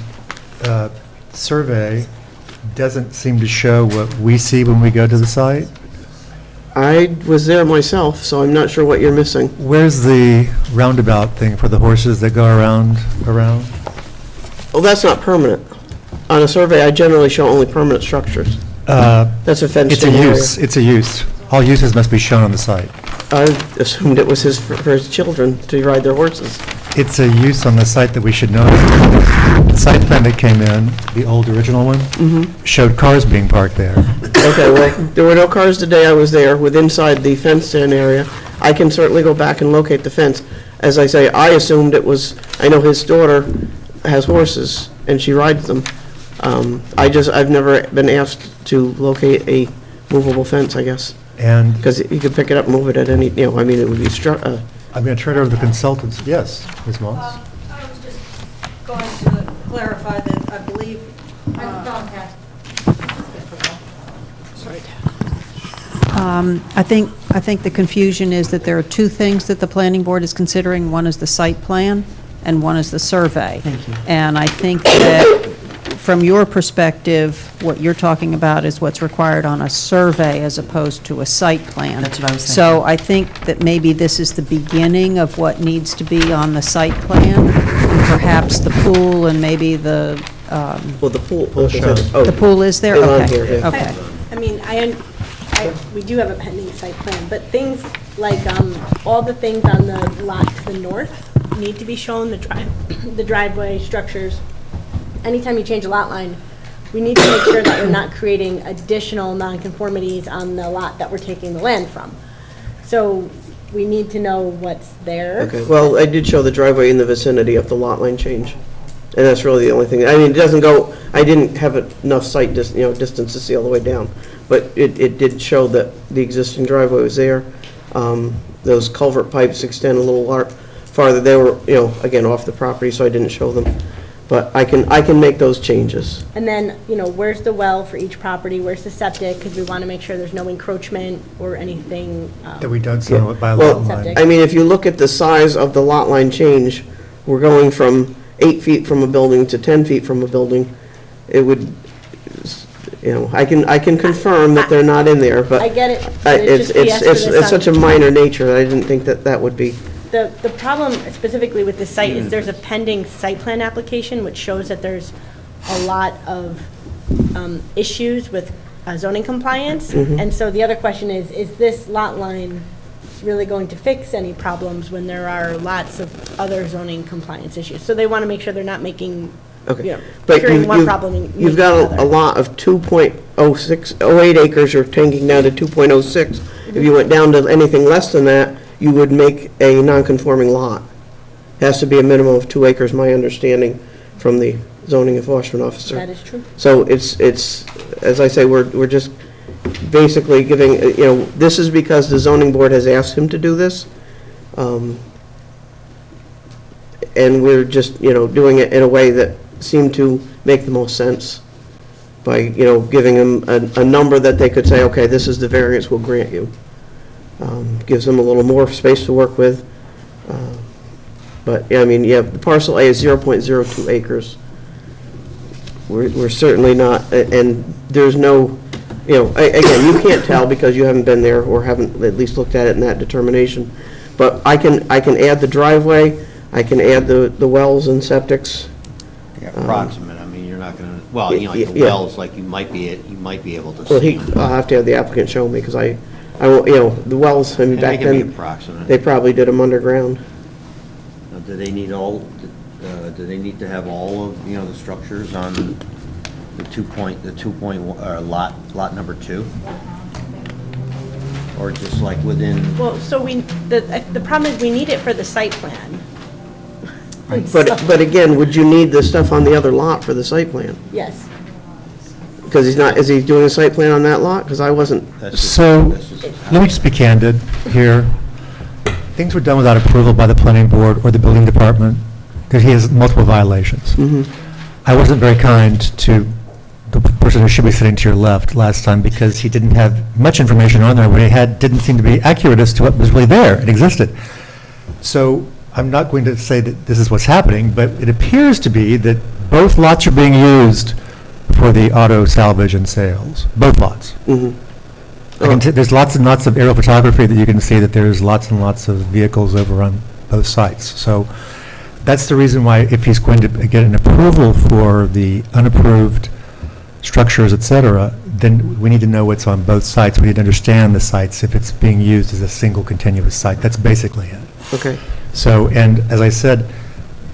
uh, survey doesn't seem to show what we see when we go to the site. I was there myself, so I'm not sure what you're missing. Where's the roundabout thing for the horses that go around, around? Well, that's not permanent. On a survey, I generally show only permanent structures. Uh, That's a It's fenced-in a area. use, it's a use. All uses must be shown on the site. I assumed it was his, for for his children to ride their horses. It's a use on the site that we should know. The site plan that came in, the old original one, showed cars being parked there. Okay, well, there were no cars the day I was there, with inside the fenced-in area. I can certainly go back and locate the fence. As I say, I assumed it was, I know his daughter has horses, and she rides them. Um, I just, I've never been asked to locate a movable fence, I guess, And because you could pick it up and move it at any, you know, I mean, it would be struck, uh, I'm going to turn it over to the consultants. Yes, Ms. Moss? I was just going to clarify that I believe, I'm Don Pat. um, I think, I think the confusion is that there are two things that the planning board is considering. One is the site plan, and one is the survey. Thank you. And I think that, from your perspective, what you're talking about is what's required on a survey as opposed to a site plan. That's what I was So I think that maybe this is the beginning of what needs to be on the site plan, and perhaps the pool and maybe the, um, well, the pool. show. the pool is there? It's on Okay, here, yeah. okay. I mean, I, un- I, we do have a pending site plan, but things like, um, all the things on the lot to the north need to be shown, the drive, the driveway, structures. Anytime you change a lot line, we need to make sure that we're not creating additional nonconformities on the lot that we're taking the land from. So we need to know what's there. Okay, well, I did show the driveway in the vicinity of the lot line change, and that's really the only thing. I mean, it doesn't go, I didn't have enough sight, dis- you know, distance to see all the way down, but it, it did show that the existing driveway was there. Um, Those culvert pipes extend a little lar- farther. They were, you know, again, off the property, so I didn't show them. But I can, I can make those changes. And then, you know, where's the well for each property, where's the septic, because we want to make sure there's no encroachment or anything. um, That we don't see by lot Well, line. I mean, if you look at the size of the lot line change, we're going from eight feet from a building to 10 feet from a building. It would, you know, I can, I can confirm that they're not in there, but. I get it, I- but it's It's, just we it's, asked it's this it's such a minor nature, that I didn't think that that would be. The, the problem specifically with this site is there's a pending site plan application, which shows that there's a lot of um, issues with uh, zoning compliance. Mhm. And so the other question is, is this lot line really going to fix any problems when there are lots of other zoning compliance issues? So they want to make sure they're not making, you Okay. know, But curing you've- one you've- problem and You've got a- another. a lot of 2.06, 08 acres, you're tanking down to 2.06. If you went down to anything less than that, you would make a non-conforming lot. Has to be a minimum of two acres, my understanding from the zoning enforcement officer. That is true. So it's, it's, as I say, we're, we're just basically giving, uh, you know, this is because the zoning board has asked him to do this. Um, And we're just, you know, doing it in a way that seemed to make the most sense by, you know, giving them a, a number that they could say, okay, this is the variance we'll grant you. Um, Gives them a little more space to work with. Uh, But, yeah, I mean, yeah, the parcel A is 0.02 acres. We're, we're certainly not, a- and there's no, you know, a- again, you can't tell because you haven't been there or haven't at least looked at it in that determination. But I can, I can add the driveway, I can add the, the wells and septics. Yeah, Approximate, I mean, you're not gonna, well, you know, like the Yeah. wells, like you might be, you might be able to Well, see he, them. I'll have to have the applicant show me because I, I, will- you know, the wells, I mean, And back can be then, approximate. they probably did them underground. Now, Do they need all, uh, do they need to have all of, you know, the structures on the two point, the two point, uh, lot, lot number two? Or just like within, Well, so we, the, the problem is we need it for the site plan. But, but again, would you need the stuff on the other lot for the site plan? Yes. Because he's not, is he doing a site plan on that lot? Because I wasn't, that's just, So, that's just. Let me just be candid here. Things were done without approval by the planning board or the building department, because he has multiple violations. I wasn't very kind to the person who should be sitting to your left last time, because he didn't have much information on there. What he had didn't seem to be accurate as to what was really there, it existed. So, I'm not going to say that this is what's happening, but it appears to be that both lots are being used for the auto salvage and sales, both lots. mhm. I can t- There's lots and lots of aerial photography that you can see that there's lots and lots of vehicles over on both sites. So that's the reason why, if he's going to get an approval for the unapproved structures, et cetera, then we need to know what's on both sites. We need to understand the sites if it's being used as a single continuous site. That's basically it. okay. So, and as I said,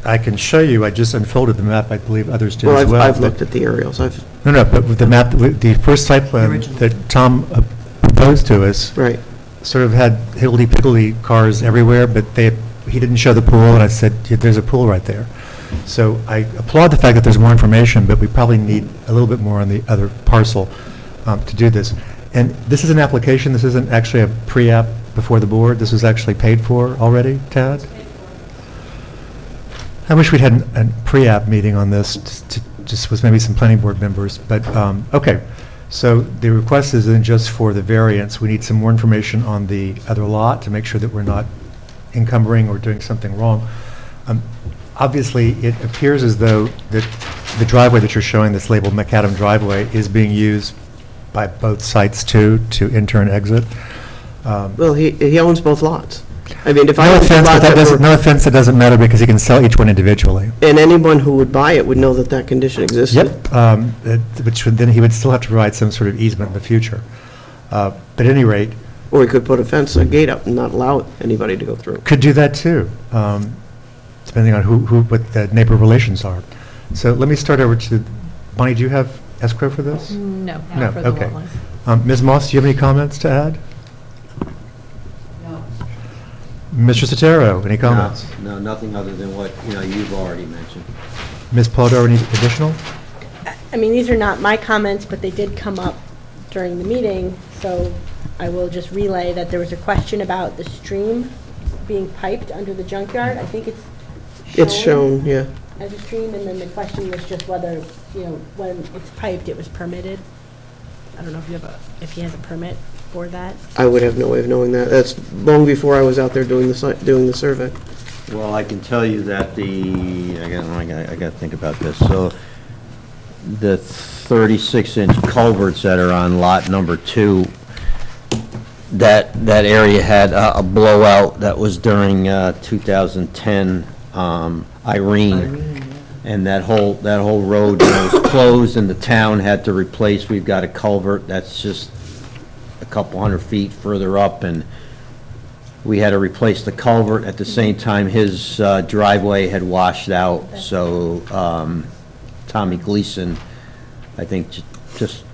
I can show you, I just unfolded the map, I believe others did Well, as I've, well. I've but- looked at the aerials, I've, No, no, but with the map, with the first site plan that Tom uh, proposed to us, right. sort of had higgledy-piggledy cars everywhere, but they, he didn't show the pool, and I said, "Yeah, there's a pool right there. So I applaud the fact that there's more information, but we probably need a little bit more on the other parcel um, to do this. And this is an application, this isn't actually a pre-app before the board, this was actually paid for already, Tad? I wish we'd had an- a pre-app meeting on this, just to- just with maybe some planning board members, but, um, okay. So the request isn't just for the variance, we need some more information on the other lot to make sure that we're not encumbering or doing something wrong. Um, Obviously, it appears as though that the driveway that you're showing, this labeled macadam driveway, is being used by both sites too, to enter and exit. Um, Well, he, he owns both lots. I mean, if I No owned the offense, lot but that that doesn't, were, no offense, that doesn't matter because he can sell each one individually. and anyone who would buy it would know that that condition existed. Yep, um, it- which would, then he would still have to provide some sort of easement in the future. Uh, But at any rate, Or he could put a fence, a gate up and not allow anybody to go through. could do that too, um, depending on who, who, what the neighbor relations are. So let me start over to, Bonnie, do you have escrow for this? No, No, not for the okay. lot line. Um, Ms. Moss, do you have any comments to add? No. Mr. Sotero, any comments? No, nothing other than what, you know, you've already mentioned. Ms. Polidoro, any additional? I mean, these are not my comments, but they did come up during the meeting, so I will just relay that there was a question about the stream being piped under the junkyard. I think it's shown. It's shown, yeah. As a stream, and then the question was just whether, you know, when it's piped, it was permitted. I don't know if you have a, if he has a permit for that. I would have no way of knowing that. That's long before I was out there doing the site, doing the survey. Well, I can tell you that the, I got, I got, I got to think about this. So the 36-inch culverts that are on lot number two, that, that area had a a blowout that was during uh, 2010 um, Irene. And that whole, that whole road you know, was closed and the town had to replace, we've got a culvert that's just a couple hundred feet further up and we had to replace the culvert. At the same time, his uh, driveway had washed out, so um, Tommy Gleason, I think, ju- just,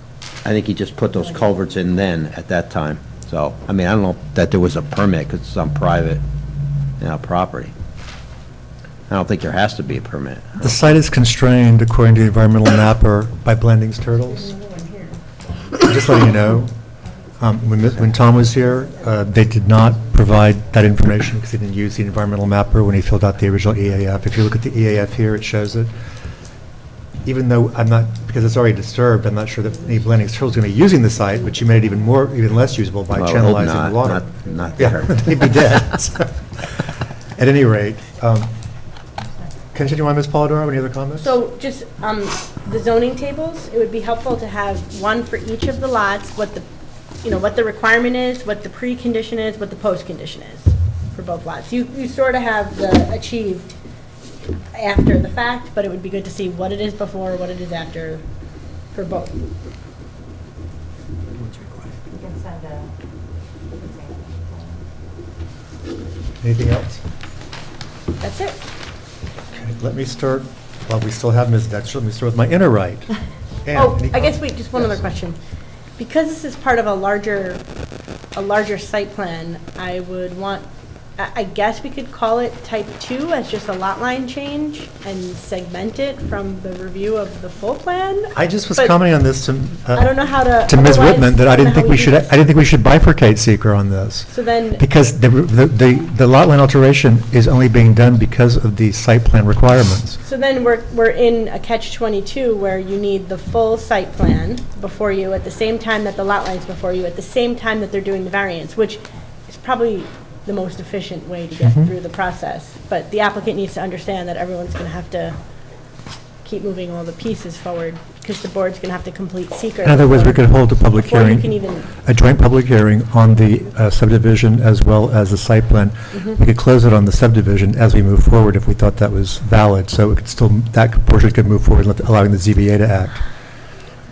I think he just put those culverts in then, at that time. So, I mean, I don't know that there was a permit, because it's on private, you know, property. I don't think there has to be a permit. The site is constrained, according to the environmental mapper, by Blanding's Turtles. Just letting you know, um, when when Tom was here, uh, they did not provide that information because they didn't use the environmental mapper when he filled out the original EAF. If you look at the EAF here, it shows it. Even though I'm not, because it's already disturbed, I'm not sure that any Blanding's Turtles is going to be using the site, but you made it even more, even less usable by Well, I hope channelizing not, the water. not- not Yeah, there. they'd be dead. So, At any rate, um, continue on, Ms. Polidoro, any other comments? So just, um, the zoning tables, it would be helpful to have one for each of the lots, what the, you know, what the requirement is, what the pre-condition is, what the post-condition is for both lots. You, you sort of have the achieved after the fact, but it would be good to see what it is before, what it is after for both. You can send a, you can say- Anything else? That's it. Okay, Let me start, while we still have Ms. Dexter, let me start with my inner right. Ann, Oh, I guess, comments? wait, just one other question. Because this is part of a larger, a larger site plan, I would want, I, I guess we could call it type two as just a lot line change and segment it from the review of the full plan? I just was But commenting on this to. uh, I don't know how to- To Ms. otherwise, Whitman, that I don't didn't know think how we should, I this. didn't think we should bifurcate SEQR on this. So then, Because the, the, the the lot line alteration is only being done because of the site plan requirements. so then we're, we're in a catch twenty-two where you need the full site plan before you at the same time that the lot line's before you, at the same time that they're doing the variance, which is probably the most efficient way to get Mhm. through the process. But the applicant needs to understand that everyone's gonna have to keep moving all the pieces forward, because the board's gonna have to complete SEQR. In other words, we could hold a public before you hearing. can even- A joint public hearing on the uh, subdivision as well as the site plan. Mhm. We could close it on the subdivision as we move forward if we thought that was valid, so it could still, that portion could move forward, let- allowing the ZBA to act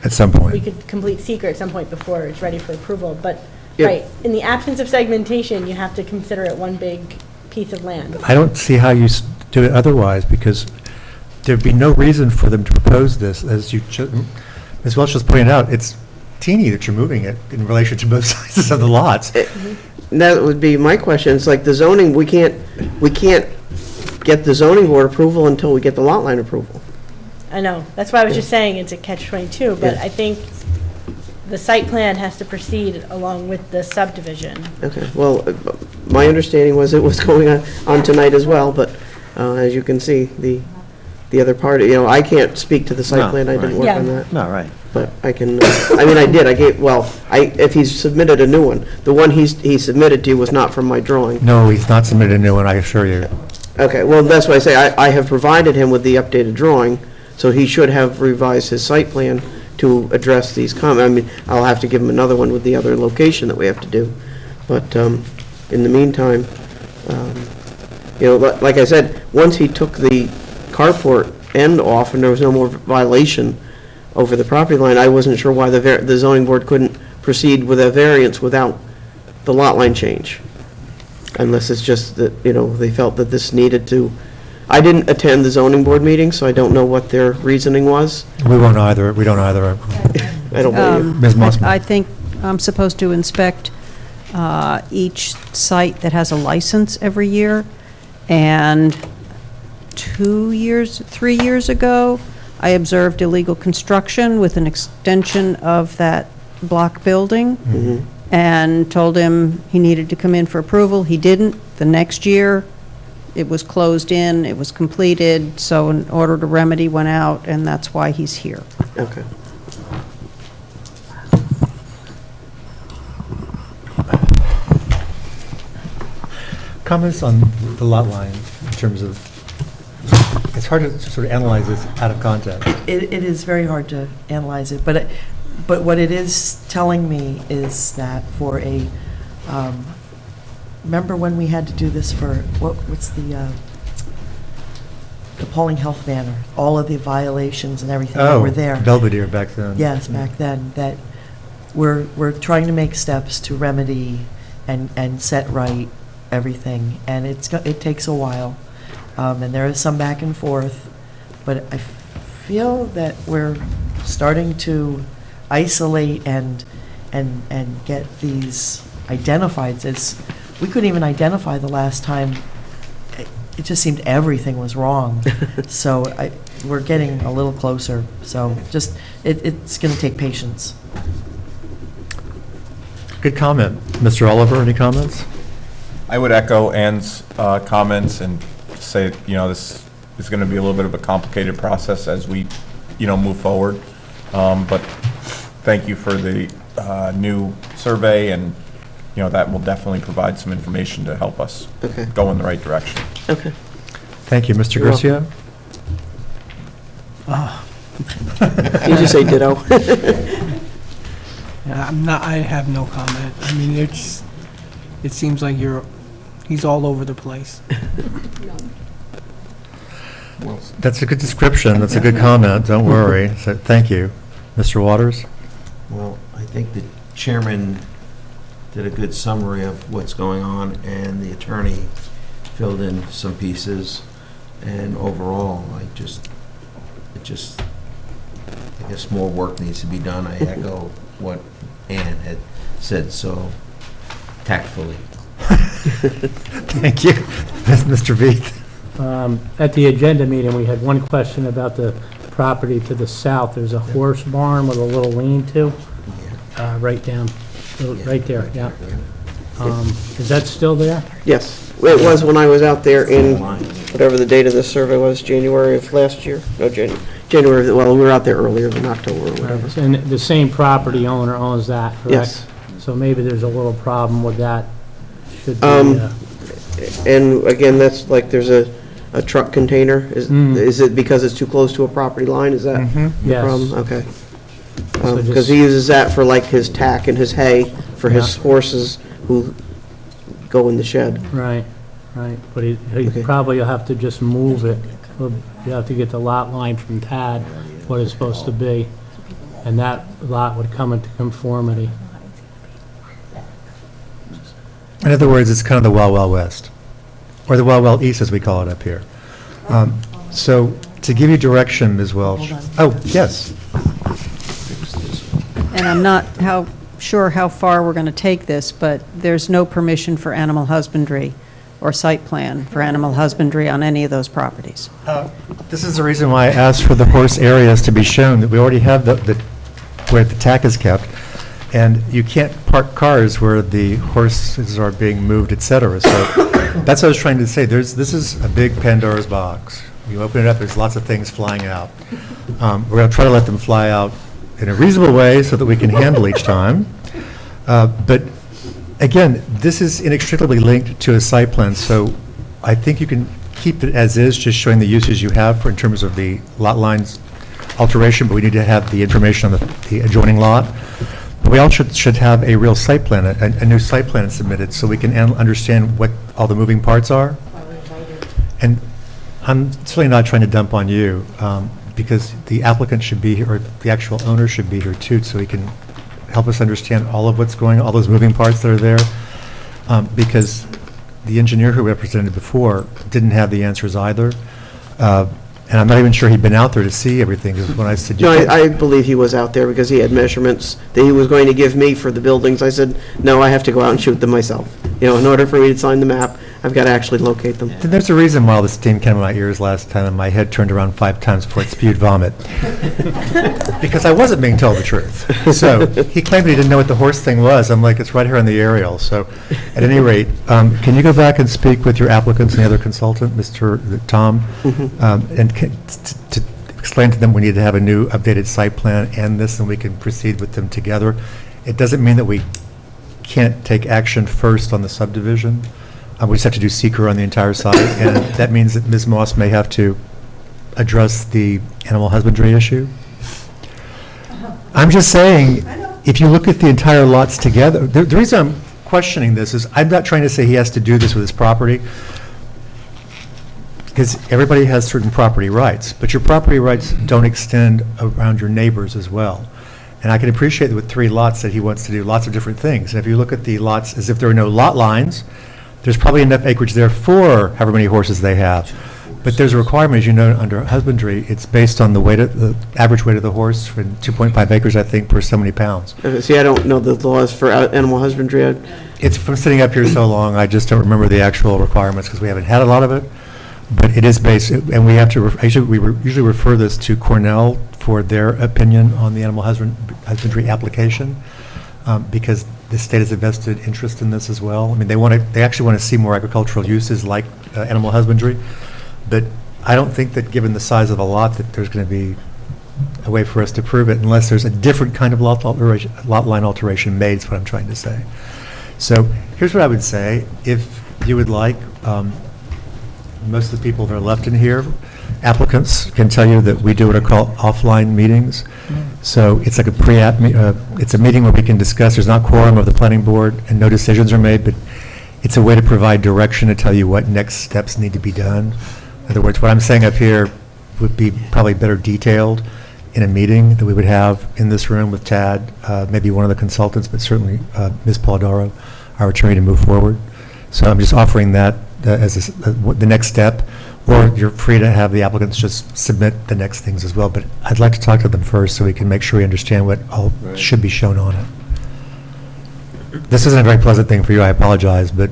at some point. We could complete SEQR at some point before it's ready for approval, but. Right, in the absence of segmentation, you have to consider it one big piece of land. I don't see how you s- do it otherwise, because there'd be no reason for them to propose this, as you, ju- Ms. Welch just pointed out, it's teeny that you're moving it in relation to both sizes of the lots. Eh, that would be my question. It's like the zoning, we can't, we can't get the zoning board approval until we get the lot line approval. I know, that's why I was just saying it's a catch-22, but Yeah. I think the site plan has to proceed along with the subdivision. Okay, well, uh, my understanding was it was going on, on tonight as well, but, uh, as you can see, the, the other party, you know, I can't speak to the site No, plan, I didn't right. work Yeah. on that. No, right. But I can, uh, I mean, I did, I gave, well, I, if he's submitted a new one, the one he's, he submitted to you was not from my drawing. No, he's not submitted a new one, I assure you. Okay, well, that's why I say, I, I have provided him with the updated drawing, so he should have revised his site plan to address these comments. I mean, I'll have to give him another one with the other location that we have to do. But, um, in the meantime, um, you know, li- like I said, once he took the carport end off and there was no more violation over the property line, I wasn't sure why the the zoning board couldn't proceed with a variance without the lot line change. Unless it's just that, you know, they felt that this needed to, I didn't attend the zoning board meeting, so I don't know what their reasoning was. We won't either, we don't either. I don't believe you. Um, Ms. I- Mossman. I think I'm supposed to inspect uh, each site that has a license every year, and two years, three years ago, I observed illegal construction with an extension of that block building, Mhm. and told him he needed to come in for approval. He didn't. The next year, it was closed in, it was completed, so an order to remedy went out, and that's why he's here. Okay. Comments on the lot line in terms of, it's hard to sort of analyze this out of context. It, it is very hard to analyze it, but, it- but what it is telling me is that for a, um, remember when we had to do this for, what, what's the, uh, the Pauling Health banner, all of the violations and everything that Oh, were there. Belvedere back then. Yes, back then, that we're, we're trying to make steps to remedy and, and set right everything, and it's, go- it takes a while. Um, and there is some back and forth, but I feel that we're starting to isolate and, and, and get these identified as, we couldn't even identify the last time. It- It just seemed everything was wrong. So I, we're getting a little closer, so just, it, it's gonna take patience. Good comment. Mr. Oliver, any comments? I would echo Ann's uh, comments and say, you know, this is going to be a little bit of a complicated process as we, you know, move forward. Um, But thank you for the uh, new survey, and, you know, that will definitely provide some information to help us Okay. go in the right direction. Okay. Thank you. Mr. You're Garcia? Ah. You just say ditto. Yeah, I'm not, I have no comment. I mean, it's, it seems like you're, he's all over the place. That's a good description. That's a good comment. Don't worry. So, thank you. Mr. Waters? Well, I think the chairman did a good summary of what's going on, and the attorney filled in some pieces. And overall, I just, it just, I guess more work needs to be done. I echo what Ann had said so tactfully. Thank you. Mr. Veith? Um, At the agenda meeting, we had one question about the property to the south. There's a horse barn with a little lean-to, uh, right down, right there, yeah. Um, Is that still there? Yes, it was when I was out there in, whatever the date of this survey was, January of last year? No, January, January, well, we were out there earlier than October or whatever. And the same property owner owns that, correct? Yes. So maybe there's a little problem with that. Should be, Um, uh, And again, that's like, there's a, a truck container? Is, Mm. is it because it's too close to a property line? Is that the Yes. problem? Okay. So Because just- he uses that for like his tack and his hay for his Yeah. horses who go in the shed. Right, right, but he, he Okay. probably will have to just move it. Well, You have to get the lot line from Tad, what it's supposed to be, and that lot would come into conformity. In other words, it's kind of the Wild Wild West, or the Wild Wild East, as we call it up here. Um, So, to give you direction, Ms. Welch. Oh, yes. And I'm not how, sure how far we're going to take this, but there's no permission for animal husbandry or site plan for animal husbandry on any of those properties. This is the reason why I asked for the horse areas to be shown, that we already have the, the where the tack is kept, and you can't park cars where the horses are being moved, et cetera. So that's what I was trying to say. There's, this is a big Pandora's box. You open it up, there's lots of things flying out. Um, We're going to try to let them fly out in a reasonable way so that we can handle each time. Uh, But again, this is inextricably linked to a site plan, so I think you can keep it as is, just showing the uses you have for, in terms of the lot lines alteration, but we need to have the information on the the adjoining lot. But we also should, should have a real site plan, a, a new site plan submitted, so we can an- understand what all the moving parts are. And I'm certainly not trying to dump on you, um, because the applicant should be here, or the actual owner should be here too, so he can help us understand all of what's going, all those moving parts that are there. Um, Because the engineer who represented before didn't have the answers either. Uh, And I'm not even sure he'd been out there to see everything, because when I said. No, I, I believe he was out there because he had measurements that he was going to give me for the buildings. I said, no, I have to go out and shoot them myself. You know, in order for me to sign the map, I've got to actually locate them. Then There's a reason why all the steam came in my ears last time, and my head turned around five times before it spewed vomit. Because I wasn't being told the truth. So, he claimed he didn't know what the horse thing was. I'm like, it's right here on the aerial. So, at any rate, um, can you go back and speak with your applicants and the other consultant, Mr. Tom? Um, And can- t- to explain to them we need to have a new updated site plan and this, and we can proceed with them together. It doesn't mean that we can't take action first on the subdivision. Uh, We just have to do SEQR on the entire site, and that means that Ms. Moss may have to address the animal husbandry issue. I'm just saying, if you look at the entire lots together, the the reason I'm questioning this is, I'm not trying to say he has to do this with his property. because everybody has certain property rights, but your property rights don't extend around your neighbors as well. And I can appreciate that with three lots that he wants to do lots of different things. And if you look at the lots, as if there are no lot lines, there's probably enough acreage there for however many horses they have. But there's a requirement, as you know, under husbandry, it's based on the weight of, the average weight of the horse, for 2.5 acres, I think, per so many pounds. Okay, See, I don't know the laws for uh, animal husbandry. I- It's from sitting up here so long, I just don't remember the actual requirements, because we haven't had a lot of it. But it is based, and we have to, ref- actually, we re- usually refer this to Cornell for their opinion on the animal husband- husbandry application, um, because the state has a vested interest in this as well. I mean, they want to, they actually want to see more agricultural uses like uh, animal husbandry. But I don't think that, given the size of a lot, that there's going to be a way for us to prove it unless there's a different kind of lot lot line alteration made, is what I'm trying to say. So here's what I would say. If you would like, um, most of the people that are left in here, applicants can tell you that we do what are called offline meetings. So it's like a pre-app, me- uh, it's a meeting where we can discuss, there's not quorum of the planning board and no decisions are made, but it's a way to provide direction to tell you what next steps need to be done. In other words, what I'm saying up here would be probably better detailed in a meeting that we would have in this room with Tad, uh, maybe one of the consultants, but certainly uh, Ms. Polidoro, our attorney, to move forward. So I'm just offering that uh, as uh, the next step, or you're free to have the applicants just submit the next things as well. But I'd like to talk to them first so we can make sure we understand what all should be shown on it. This isn't a very pleasant thing for you, I apologize, but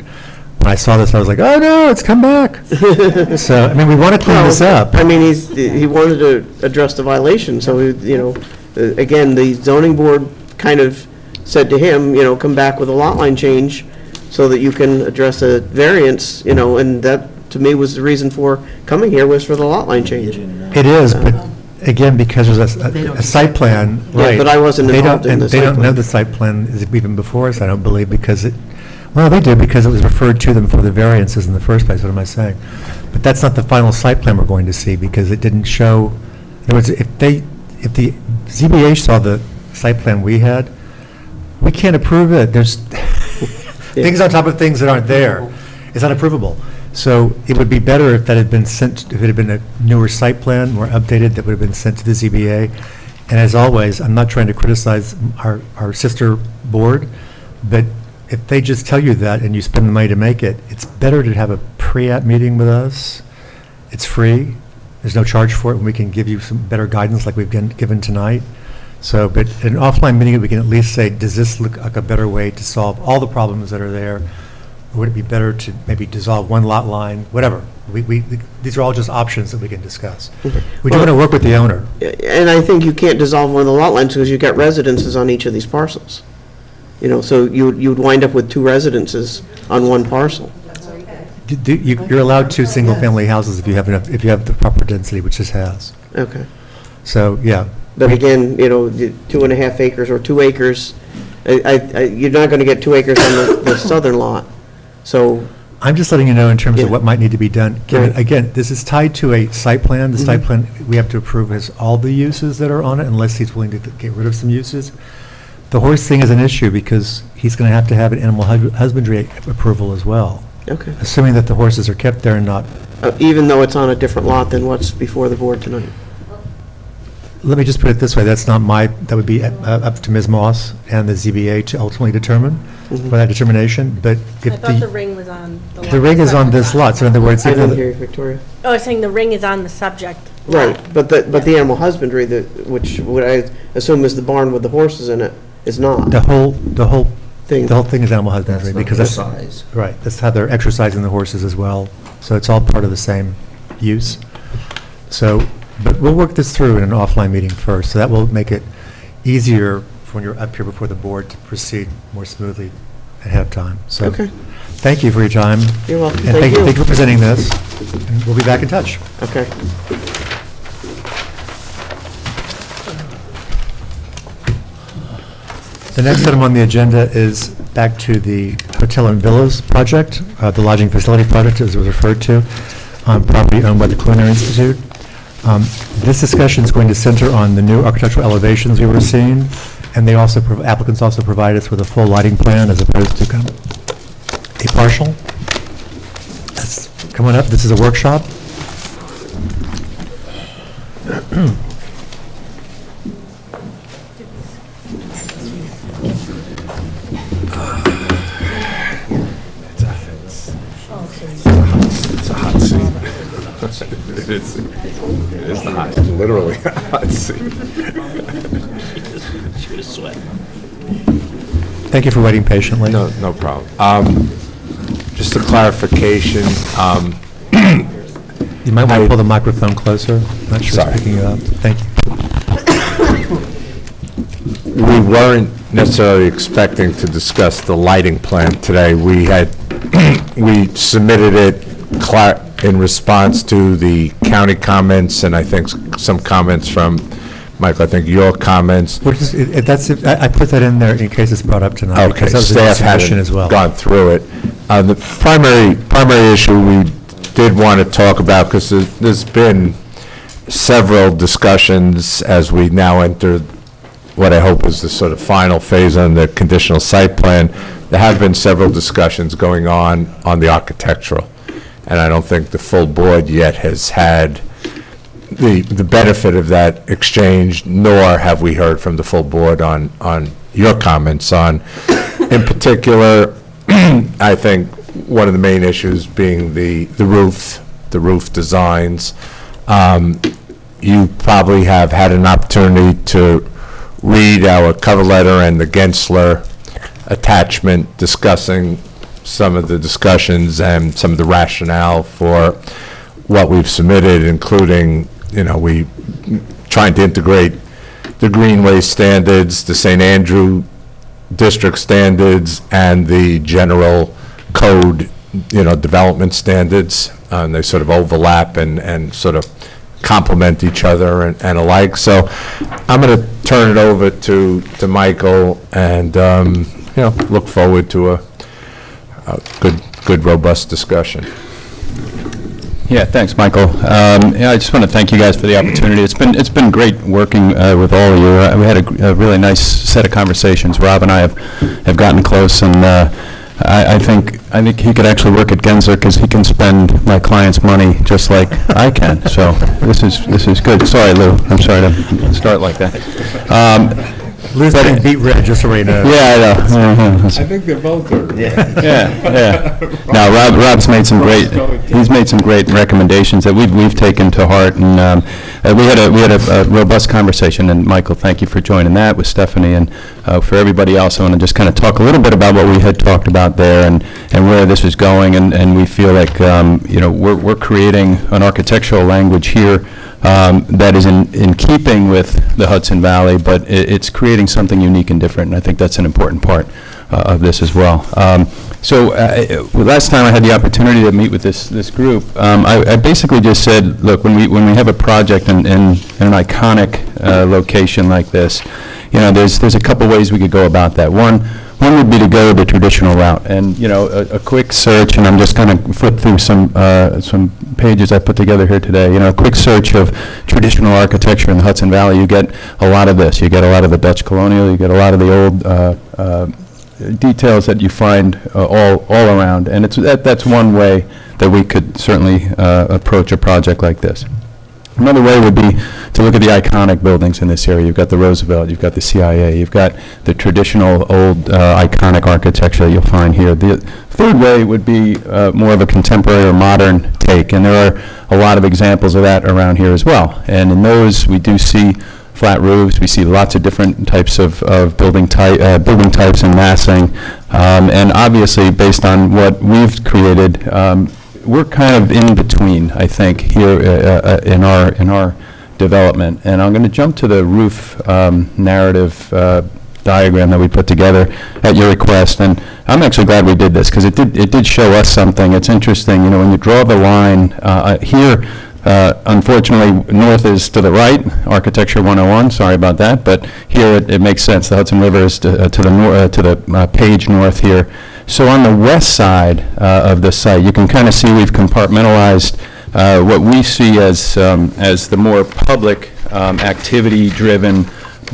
when I saw this, I was like, oh no, it's come back. So, I mean, we want to clean this up. I mean, he's, he wanted to address the violation, so, he- you know, uh, again, the zoning board kind of said to him, you know, come back with a lot line change so that you can address a variance, you know, and that, to me, was the reason for coming here, was for the lot line change. It is, but again, because there's a- a, a site plan, Yeah, right. but I wasn't they don't- involved in and the They site don't know plan. the site plan is even before us, I don't believe, because it, well, they do, because it was referred to them for the variances in the first place, what am I saying? But that's not the final site plan we're going to see, because it didn't show, in other words, if they, if the ZBA saw the site plan we had, we can't approve it, there's things on top of things that aren't there. It's unapprovable. So it would be better if that had been sent, if it had been a newer site plan, more updated, that would have been sent to the ZBA. And as always, I'm not trying to criticize our, our sister board, but if they just tell you that and you spend the money to make it, it's better to have a pre-app meeting with us. It's free. There's no charge for it, and we can give you some better guidance like we've given given tonight. So, but an offline meeting, we can at least say, does this look like a better way to solve all the problems that are there? Or would it be better to maybe dissolve one lot line, whatever? We, we, these are all just options that we can discuss. We do want to work with the owner. And I think you can't dissolve one of the lot lines because you've got residences on each of these parcels. You know, so you would, you would wind up with two residences on one parcel. Do- do- you- You're allowed two single-family houses if you have enough, if you have the proper density, which this has. Okay. So, yeah. But again, you know, the two and a half acres or two acres, I, I- I, you're not gonna get two acres on the, the southern lot. So, I'm just letting you know in terms of Yeah. what might need to be done. Given- Right. Again, this is tied to a site plan. The site Mhm. plan, we have to approve has all the uses that are on it unless he's willing to get rid of some uses. The horse thing is an issue because he's going to have to have an animal hus- husbandry approval as well, okay. assuming that the horses are kept there and not, Uh, Even though it's on a different lot than what's before the board tonight. Let me just put it this way, that's not my, that would be uh, up to Ms. Moss and the ZBA to ultimately determine, Mhm. for that determination, but I if thought the the, ring was on the. the ring is on this lot, so in other words, I even didn't hear you, Victoria. Oh, I was saying the ring is on the subject. lot. Right, but the, but the animal husbandry, that, which would I assume is the barn with the horses in it, is not. the whole, the whole, Thing. the whole thing is animal husbandry, because that's, size. right, that's how they're exercising the horses as well, so it's all part of the same use. So, but we'll work this through in an offline meeting first, so that will make it easier for when you're up here before the board to proceed more smoothly ahead of time, so. Okay. Thank you for your time. You're welcome. And Thank you. Thank you for presenting this, and we'll be back in touch. Okay. The next item on the agenda is back to the Hotel and Villas project, uh, the lodging facility project as it was referred to, on property owned by the Culinary Institute. Um, This discussion is going to center on the new architectural elevations we were seeing, and they also, prov- applicants also provide us with a full lighting plan as opposed to kind of a partial. That's- Come on up, this is a workshop. seat. Thank you for waiting patiently. No, no problem. Um, Just a clarification, um, You might want to pull the microphone closer. I'm Not sure Sorry. it's picking you up. Thank you. we weren't necessarily expecting to discuss the lighting plan today. We had, we submitted it in response to the county comments, and I think some comments from, Michael, I think your comments. We're just- it- it- That's, I I put that in there in case it's brought up tonight. Okay, because that was a staff as hadn't well. gone through it. Uh, The primary, primary issue we did want to talk about, because there's been several discussions as we now enter what I hope is the sort of final phase on the conditional site plan. There have been several discussions going on on the architectural, and I don't think the full board yet has had the, the benefit of that exchange, nor have we heard from the full board on, on your comments on, in particular, I think one of the main issues being the, the roof, the roof designs. Um, You probably have had an opportunity to read our cover letter and the Gensler attachment discussing some of the discussions and some of the rationale for what we've submitted, including, you know, we, trying to integrate the Greenway standards, the St. Andrew district standards, and the general code, you know, development standards, uh, and they sort of overlap and, and sort of complement each other and and alike. So I'm going to turn it over to, to Michael, and, um, you know, look forward to a, good, good robust discussion. Yeah, thanks, Michael. Um, Yeah, I just want to thank you guys for the opportunity. It's been, it's been great working uh, with all of you. Uh, We had a a really nice set of conversations. Rob and I have, have gotten close, and uh, I I think, I think he could actually work at Gensler because he can spend my client's money just like I can. So this is, this is good. Sorry, Lou, I'm sorry to start like that. Um, Lou's getting beat red, just so we know. Yeah, I know. I think they're both are. Yeah, yeah. No, Rob, Rob's made some great, he's made some great recommendations that we've, we've taken to heart, and um, uh, we had a, we had a a robust conversation, and Michael, thank you for joining that with Stephanie, and uh, for everybody else, I want to just kind of talk a little bit about what we had talked about there, and, and where this is going, and, and we feel like, um, you know, we're, we're creating an architectural language here um, that is in, in keeping with the Hudson Valley, but i it's creating something unique and different, and I think that's an important part uh, of this as well. Um, So, uh, uh, last time I had the opportunity to meet with this, this group, um, I I basically just said, look, when we, when we have a project in, in in an iconic uh, location like this, you know, there's, there's a couple ways we could go about that. One, one would be to go the traditional route, and, you know, a, a quick search, and I'm just kind of flip through some, uh, some pages I put together here today, you know, a quick search of traditional architecture in the Hudson Valley, you get a lot of this. You get a lot of the Dutch colonial, you get a lot of the old uh, uh, details that you find uh, all, all around, and it's, that, that's one way that we could certainly uh, approach a project like this. Another way would be to look at the iconic buildings in this area. You've got the Roosevelt, you've got the CIA, you've got the traditional old uh, iconic architecture that you'll find here. The third way would be uh, more of a contemporary or modern take, and there are a lot of examples of that around here as well. And in those, we do see flat roofs, we see lots of different types of, of building uh, building types and massing. Um, and obviously, based on what we've created, um, we're kind of in between, I think, here uh, uh, in our, in our development. And I'm going to jump to the roof um, narrative uh, diagram that we put together at your request. And I'm actually glad we did this, because it did, it did show us something. It's interesting, you know, when you draw the line, uh, uh, here, uh, Unfortunately, north is to the right, Architecture 101, sorry about that, but here it it makes sense. The Hudson River is to uh, to the, uh, to the uh, page north here. So on the west side uh, of the site, you can kind of see we've compartmentalized uh, what we see as, um, as the more public, um, activity-driven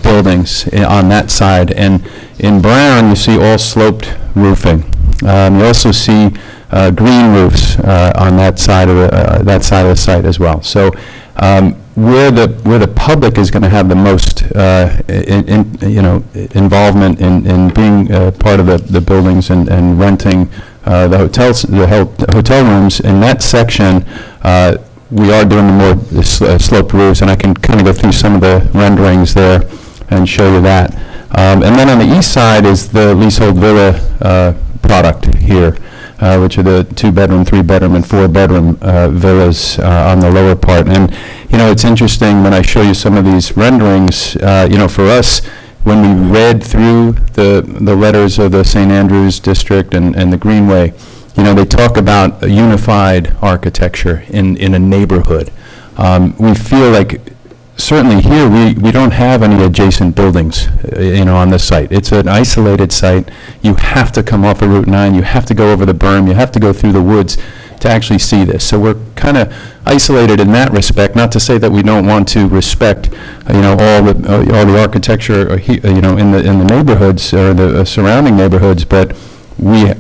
buildings on that side. And in brown, you see all sloped roofing. Um, You also see uh, green roofs uh, on that side of the, uh, that side of the site as well. So um, where the, where the public is going to have the most, uh, in, in- you know, involvement in, in being uh, part of the, the buildings and, and renting uh, the hotels, the hotel rooms, in that section, uh, we are doing the more s- uh, sloped roofs, and I can kind of go through some of the renderings there and show you that. Um, And then on the east side is the leasehold villa uh, product here, uh, which are the two-bedroom, three-bedroom, and four-bedroom uh, villas uh, on the lower part. And, you know, it's interesting when I show you some of these renderings, uh, you know, for us, when we read through the, the letters of the St. Andrews District and, and the Greenway, you know, they talk about a unified architecture in, in a neighborhood. Um, We feel like, certainly here, we, we don't have any adjacent buildings, uh, you know, on this site. It's an isolated site. You have to come off of Route 9, you have to go over the berm, you have to go through the woods to actually see this. So we're kind of isolated in that respect, not to say that we don't want to respect, uh, you know, all the, uh, all the architecture, uh, uh, you know, in the, in the neighborhoods or the uh, surrounding neighborhoods, but we,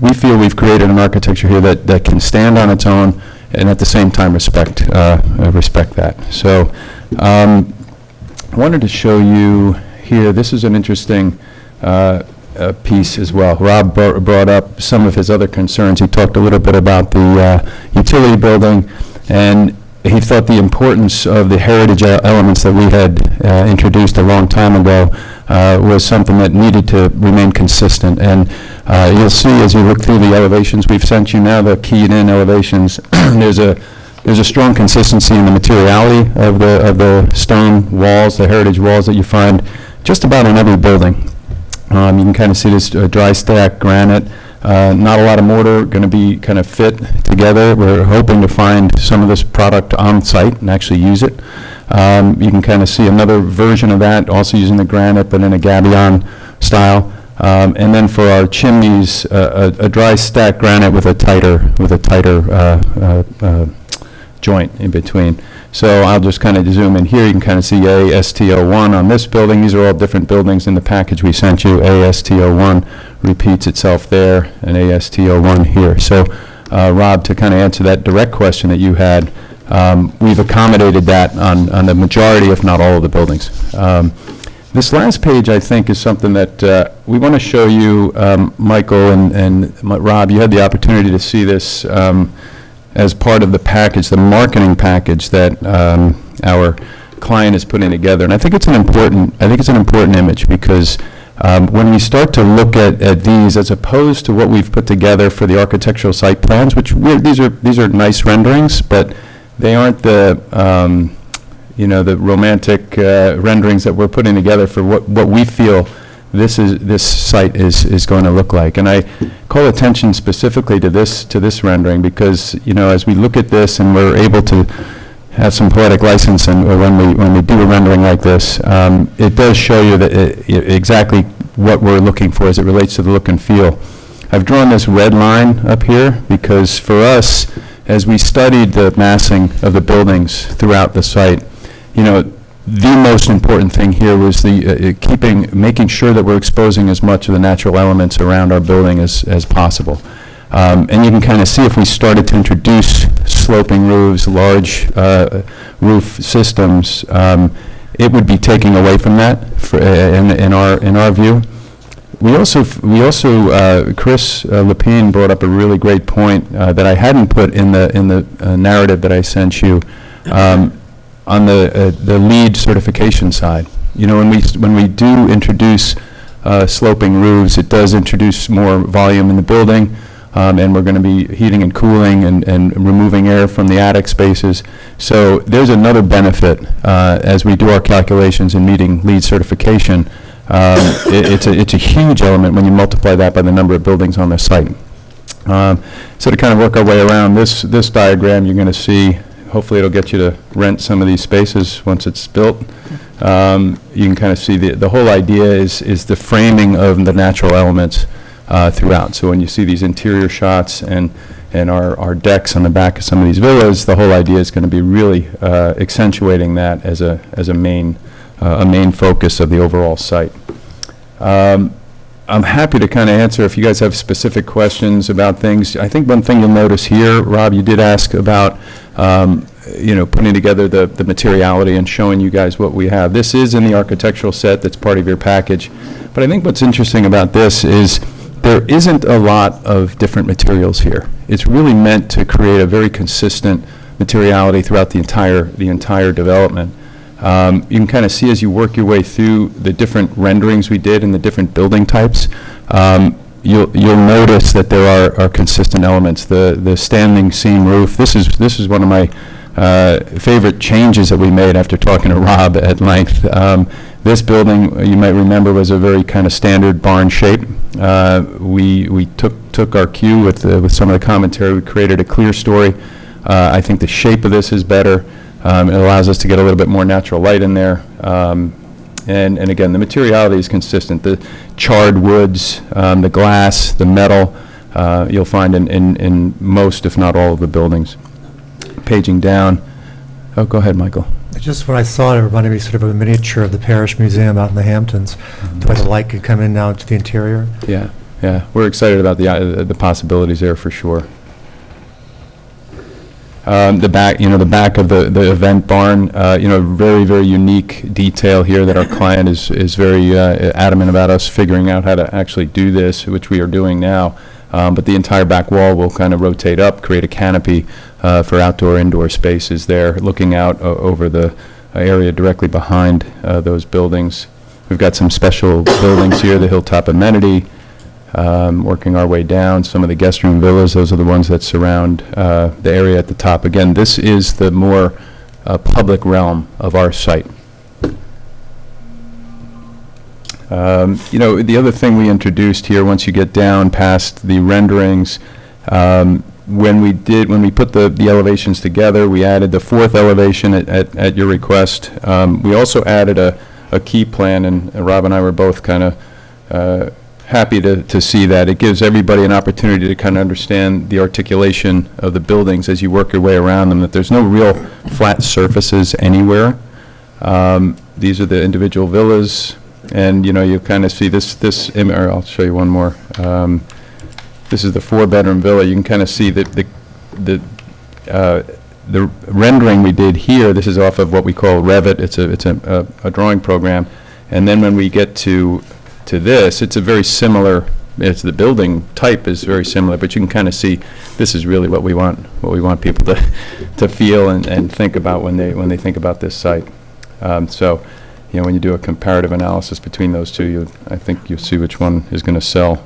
we feel we've created an architecture here that, that can stand on its own and at the same time respect, respect that. So, um, I wanted to show you here, this is an interesting uh, uh, piece as well. Rob bro- brought up some of his other concerns. He talked a little bit about the uh, utility building, and he thought the importance of the heritage elements that we had uh, introduced a long time ago uh, was something that needed to remain consistent. And uh, you'll see as you look through the elevations we've sent you now, the keyed-in elevations, there's a, there's a strong consistency in the materiality of the, of the stone walls, the heritage walls that you find just about in every building. Um, You can kind of see this uh, dry stack granite, uh, not a lot of mortar, going to be kind of fit together. We're hoping to find some of this product on site and actually use it. Um, You can kind of see another version of that, also using the granite, but in a gabion style. Um, And then for our chimneys, uh, a a dry stack granite with a tighter, with a tighter uh, uh, uh, joint in between. So I'll just kind of zoom in here, you can kind of see ASTO1 on this building, these are all different buildings in the package we sent you. ASTO1 repeats itself there, and ASTO1 here. So, uh, Rob, to kind of answer that direct question that you had, um, we've accommodated that on, on the majority, if not all of the buildings. Um, This last page, I think, is something that uh, we want to show you, um, Michael and and Rob, you had the opportunity to see this um, as part of the package, the marketing package that um, our client is putting together. And I think it's an important, I think it's an important image because um, when we start to look at, at these as opposed to what we've put together for the architectural site plans, which these are, these are nice renderings, but they aren't the, um, you know, the romantic uh, renderings that we're putting together for what, what we feel this is, this site is, is going to look like. And I call attention specifically to this, to this rendering, because, you know, as we look at this and we're able to have some poetic license and when we, when we do a rendering like this, um, it does show you that, it- i- exactly what we're looking for as it relates to the look and feel. I've drawn this red line up here because for us, as we studied the massing of the buildings throughout the site, you know, the most important thing here was the, uh, uh, keeping, making sure that we're exposing as much of the natural elements around our building as, as possible. Um, And you can kind of see if we started to introduce sloping roofs, large uh, roof systems, um, it would be taking away from that for, uh, in, in our, in our view. We also, we also, uh, Chris uh, Lepine brought up a really great point uh, that I hadn't put in the, in the narrative that I sent you, um, on the, uh, the LEED certification side. You know, when we, when we do introduce uh, sloping roofs, it does introduce more volume in the building, um, and we're going to be heating and cooling and, and removing air from the attic spaces. So there's another benefit uh, as we do our calculations in meeting LEED certification. Um, it- It's a, it's a huge element when you multiply that by the number of buildings on the site. Um, So to kind of work our way around, this, this diagram, you're going to see, hopefully it'll get you to rent some of these spaces once it's built. Um, You can kind of see, the, the whole idea is, is the framing of the natural elements uh, throughout. So when you see these interior shots and, and our, our decks on the back of some of these villas, the whole idea is going to be really uh, accentuating that as a, as a main, uh, a main focus of the overall site. Um, I'm happy to kind of answer if you guys have specific questions about things. I think one thing you'll notice here, Rob, you did ask about um, you know, putting together the, the materiality and showing you guys what we have. This is in the architectural set that's part of your package. But I think what's interesting about this is there isn't a lot of different materials here. It's really meant to create a very consistent materiality throughout the entire, the entire development. Um, You can kind of see as you work your way through the different renderings we did and the different building types, um, you'll, you'll notice that there are, are consistent elements. The, the standing seam roof, this is, this is one of my uh, favorite changes that we made after talking to Rob at length. Um, This building, uh, you might remember, was a very kind of standard barn shape. Uh, We, we took, took our cue with, uh, with some of the commentary, we created a clerestory. Uh, I think the shape of this is better. Um, It allows us to get a little bit more natural light in there. Um, And, and again, the materiality is consistent. The charred woods, um, the glass, the metal, uh, you'll find in, in, in most, if not all, of the buildings. Paging down. Oh, go ahead, Michael. Just what I saw it, reminded me sort of of a miniature of the Parrish Museum out in the Hamptons, the way the light could come in now to the interior. Yeah, yeah, we're excited about the, uh, the possibilities there for sure. Um, The back, you know, the back of the, the event barn, uh, you know, very, very unique detail here that our client is, is very uh, adamant about us figuring out how to actually do this, which we are doing now. Um, But the entire back wall will kind of rotate up, create a canopy uh, for outdoor, indoor spaces there, looking out o- over the uh, area directly behind uh, those buildings. We've got some special buildings here, the Hilltop Amenity, um, working our way down, some of the guest room villas, those are the ones that surround uh, the area at the top. Again, this is the more uh, public realm of our site. Um, You know, the other thing we introduced here, once you get down past the renderings, um, when we did, when we put the the elevations together, we added the fourth elevation at- at at your request. Um, We also added a a key plan, and Rob and I were both kind of happy to, to see that. It gives everybody an opportunity to kind of understand the articulation of the buildings as you work your way around them, that there's no real flat surfaces anywhere. Um, These are the individual villas, and, you know, you kind of see this, this, or I'll show you one more. Um, This is the four-bedroom villa. You can kind of see that the, the, uh, the rendering we did here, this is off of what we call Revit. It's a, it's a, a a drawing program. And then when we get to to this, it's a very similar, it's, the building type is very similar, but you can kind of see, this is really what we want, what we want people to, to feel and, and think about when they, when they think about this site. Um, So, you know, when you do a comparative analysis between those two, you, I think you'll see which one is going to sell.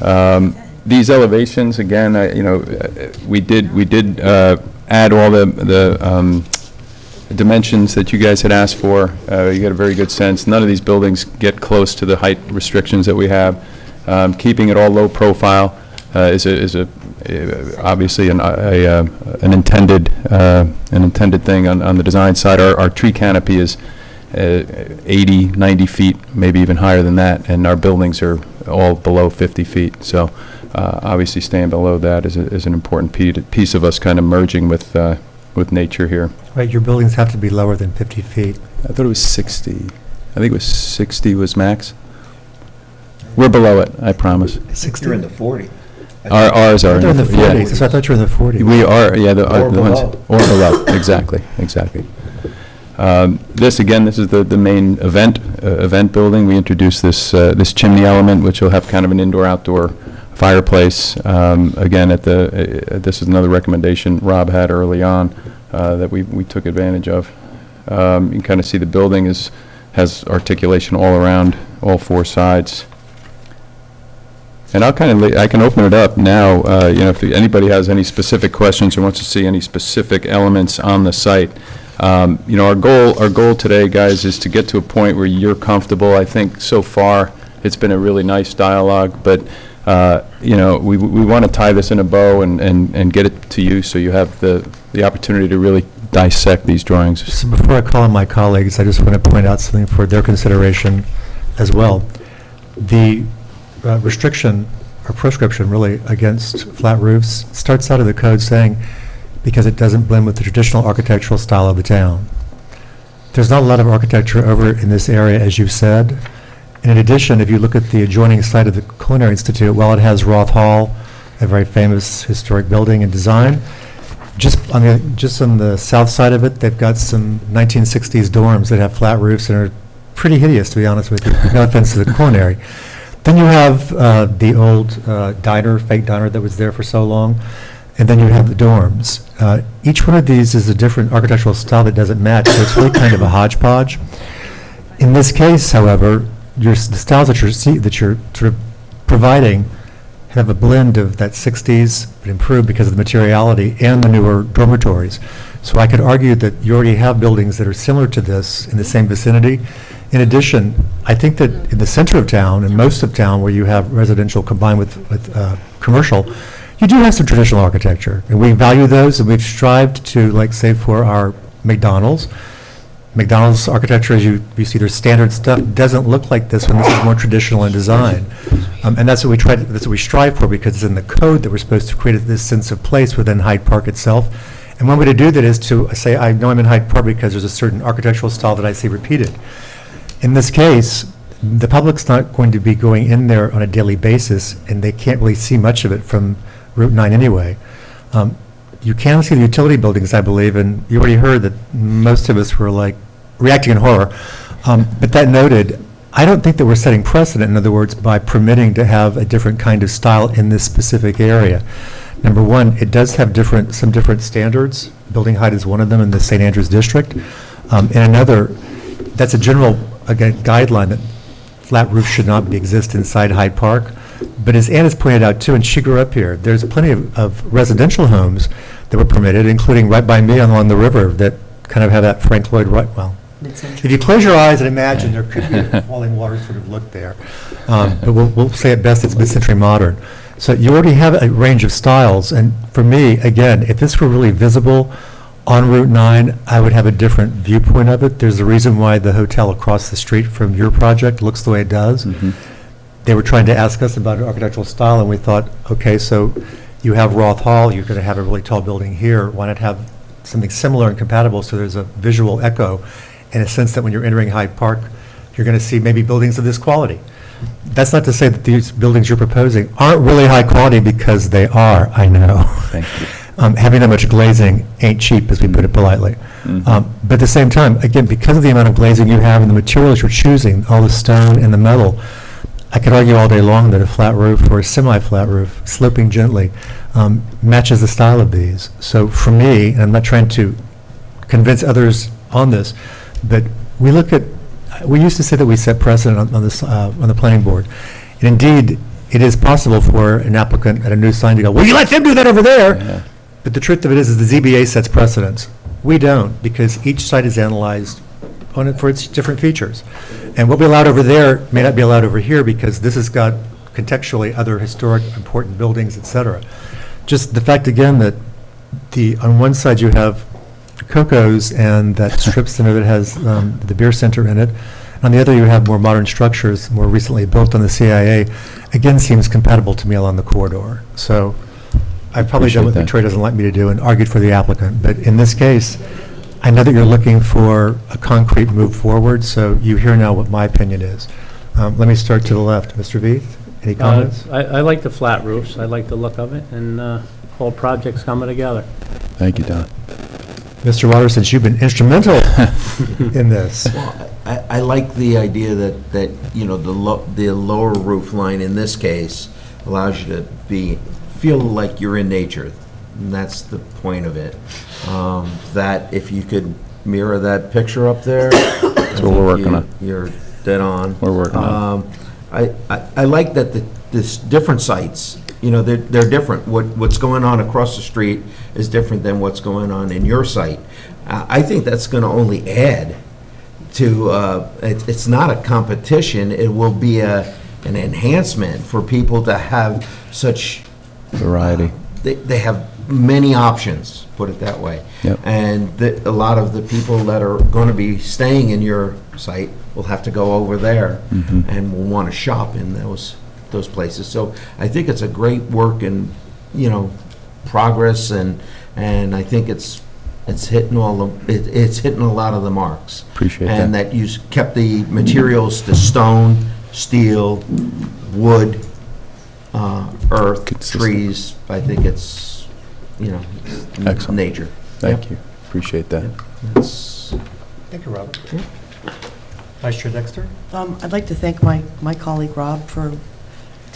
Um, These elevations, again, I, you know, uh, we did, we did uh, add all the, the um, dimensions that you guys had asked for. Uh, You got a very good sense. None of these buildings get close to the height restrictions that we have. Um, Keeping it all low profile uh, is a, is a, uh, obviously an, a, uh, an intended, uh, an intended thing on, on the design side. Our, our tree canopy is uh, 80, 90 feet, maybe even higher than that, and our buildings are all below 50 feet. So uh, obviously staying below that is, is an important piece of us kind of merging with, uh, with nature here. Right, your buildings have to be lower than 50 feet. I thought it was 60. I think it was 60 was max. We're below it, I promise. 60? You're in the 40. Our- Ours are. They're in the yeah. 40s, so I thought you were in the 40s. We are, yeah, the, uh, Or the ones, below. or below, exactly, exactly. Um, This, again, this is the, the main event, uh, event building. We introduced this, uh, this chimney element, which will have kind of an indoor-outdoor fireplace. Um, Again, at the, uh, this is another recommendation Rob had early on uh, that we, we took advantage of. Um, You can kind of see the building is, has articulation all around, all four sides. And I'll kind of, I can open it up now, uh, you know, if anybody has any specific questions or wants to see any specific elements on the site. Um, You know, our goal, our goal today, guys, is to get to a point where you're comfortable. I think so far, it's been a really nice dialogue, but, uh, you know, we, we want to tie this in a bow and, and and get it to you so you have the, the opportunity to really dissect these drawings. So before I call on my colleagues, I just want to point out something for their consideration as well. The uh, restriction, or prescription really, against flat roofs starts out of the code saying, because it doesn't blend with the traditional architectural style of the town. There's not a lot of architecture over in this area, as you've said. And in addition, if you look at the adjoining site of the Culinary Institute, while it has Roth Hall, a very famous historic building and design, Just on the, just on the south side of it, they've got some 1960s dorms that have flat roofs and are pretty hideous, to be honest with you. No offense to the culinary. Then you have uh, the old uh, diner, fake diner that was there for so long, and then you have the dorms. Uh, Each one of these is a different architectural style that doesn't match, so it's really kind of a hodgepodge. In this case, however, your, the styles that you're, see- that you're sort of providing have a blend of that 60s, but improved because of the materiality and the newer dormitories. So I could argue that you already have buildings that are similar to this in the same vicinity. In addition, I think that in the center of town and most of town where you have residential combined with, with uh, commercial, you do have some traditional architecture, and we value those, and we've strived to, like, say, for our McDonald's, McDonald's architecture, as you, you see their standard stuff, doesn't look like this one. This is more traditional in design. Um, And that's what we try, to- that's what we strive for, because it's in the code that we're supposed to create this sense of place within Hyde Park itself. And one way to do that is to say, I know I'm in Hyde Park because there's a certain architectural style that I see repeated. In this case, the public's not going to be going in there on a daily basis, and they can't really see much of it from Route 9 anyway. Um, You can see the utility buildings, I believe, and you already heard that most of us were like reacting in horror. Um, But that noted, I don't think that we're setting precedent, in other words, by permitting to have a different kind of style in this specific area. Number one, it does have different, some different standards. Building height is one of them in the St. Andrews District. Um, And another, that's a general, again, guideline that flat roofs should not be, exist inside Hyde Park. But as Ann has pointed out too, and she grew up here, there's plenty of of residential homes that were permitted, including right by me along the river, that kind of have that Frank Lloyd Wright, well, if you close your eyes and imagine, there could be a falling water sort of look there. Um, But we'll, we'll say at best it's mid-century modern. So you already have a range of styles, and for me, again, if this were really visible on Route 9, I would have a different viewpoint of it. There's a reason why the hotel across the street from your project looks the way it does. They were trying to ask us about an architectural style, and we thought, okay, so you have Roth Hall, you're going to have a really tall building here, why not have something similar and compatible, so there's a visual echo, in a sense that when you're entering Hyde Park, you're going to see maybe buildings of this quality. That's not to say that these buildings you're proposing aren't really high quality, because they are, I know. Thank you. Um, Having that much glazing ain't cheap, as we put it politely. Um, But at the same time, again, because of the amount of glazing you have and the materials you're choosing, all the stone and the metal, I could argue all day long that a flat roof or a semi-flat roof, sloping gently, um, matches the style of these. So for me, and I'm not trying to convince others on this, but we look at, we used to say that we set precedent on- on this, uh, on the planning board. And indeed, it is possible for an applicant at a new sign to go, well, you let them do that over there. But the truth of it is, is the ZBA sets precedents. We don't, because each site is analyzed on it for its different features. And what we allowed over there may not be allowed over here, because this has got contextually other historic important buildings, et cetera. Just the fact, again, that the, on one side you have Coco's and that strip center that has um, the beer center in it. On the other, you have more modern structures, more recently built on the CIA. Again, seems compatible to me along the corridor. So I've probably done what Appreciate that. Victoria doesn't like me to do and argued for the applicant. But in this case, I know that you're looking for a concrete move forward, so you hear now what my opinion is. Um, Let me start to the left. Mr. Veith, any Uh, comments? I, I like the flat roofs, I like the look of it, and uh, whole project's coming together. Thank you, Don. Mr. Waters, since you've been instrumental in this. I, I like the idea that, that, you know, the lo, the lower roof line in this case allows you to be, feel like you're in nature. And that's the point of it. Um, That if you could mirror that picture up there. That's what we're working on. You're dead on. We're working on Um, I, I, I like that the, this different sites, you know, they're, they're different. What, what's going on across the street is different than what's going on in your site. I, I think that's gonna only add to, uh, it, it's not a competition, it will be a, an enhancement for people to have such, Variety. they, they have many options, put it that way. Yep. And the, a lot of the people that are gonna be staying in your site will have to go over there Mhm. and will wanna shop in those, those places. So I think it's a great work and, you know, progress and, and I think it's, it's hitting all the, it, it's hitting a lot of the marks. Appreciate And that. that you s- kept the materials the stone, steel, wood, uh, earth, Consistent. trees. I think it's you know, Excellent. nature. Thank Yep. you. Appreciate that. That's- Thank you, Rob. Vice Chair Dexter? Um, I'd like to thank my, my colleague Rob for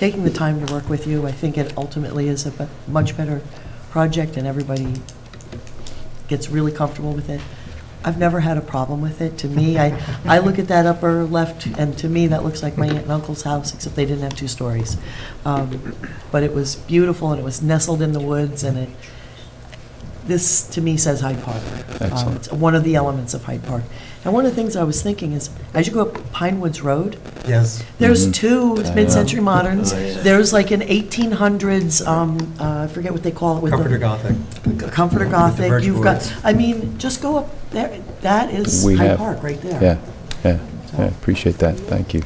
taking the time to work with you. I think it ultimately is a much better project and everybody gets really comfortable with it. I've never had a problem with it. To me, I, I look at that upper left, and to me, that looks like my aunt and uncle's house, except they didn't have two stories. Um, But it was beautiful, and it was nestled in the woods, and it, this, to me, says Hyde Park. Um, Excellent. It's one of the elements of Hyde Park. And one of the things I was thinking is, as you go up Pine Woods Road, Yes. there's Mhm. two I know. mid-century moderns. Oh, yeah. There's like an 1800s, um, uh, I forget what they call it with the... Carpenter Gothic. Carpenter Gothic. Birch You've got, woods. I mean, just go up there, that is We Hyde have- Park right there. Yeah, yeah, yeah, appreciate that. Thank you.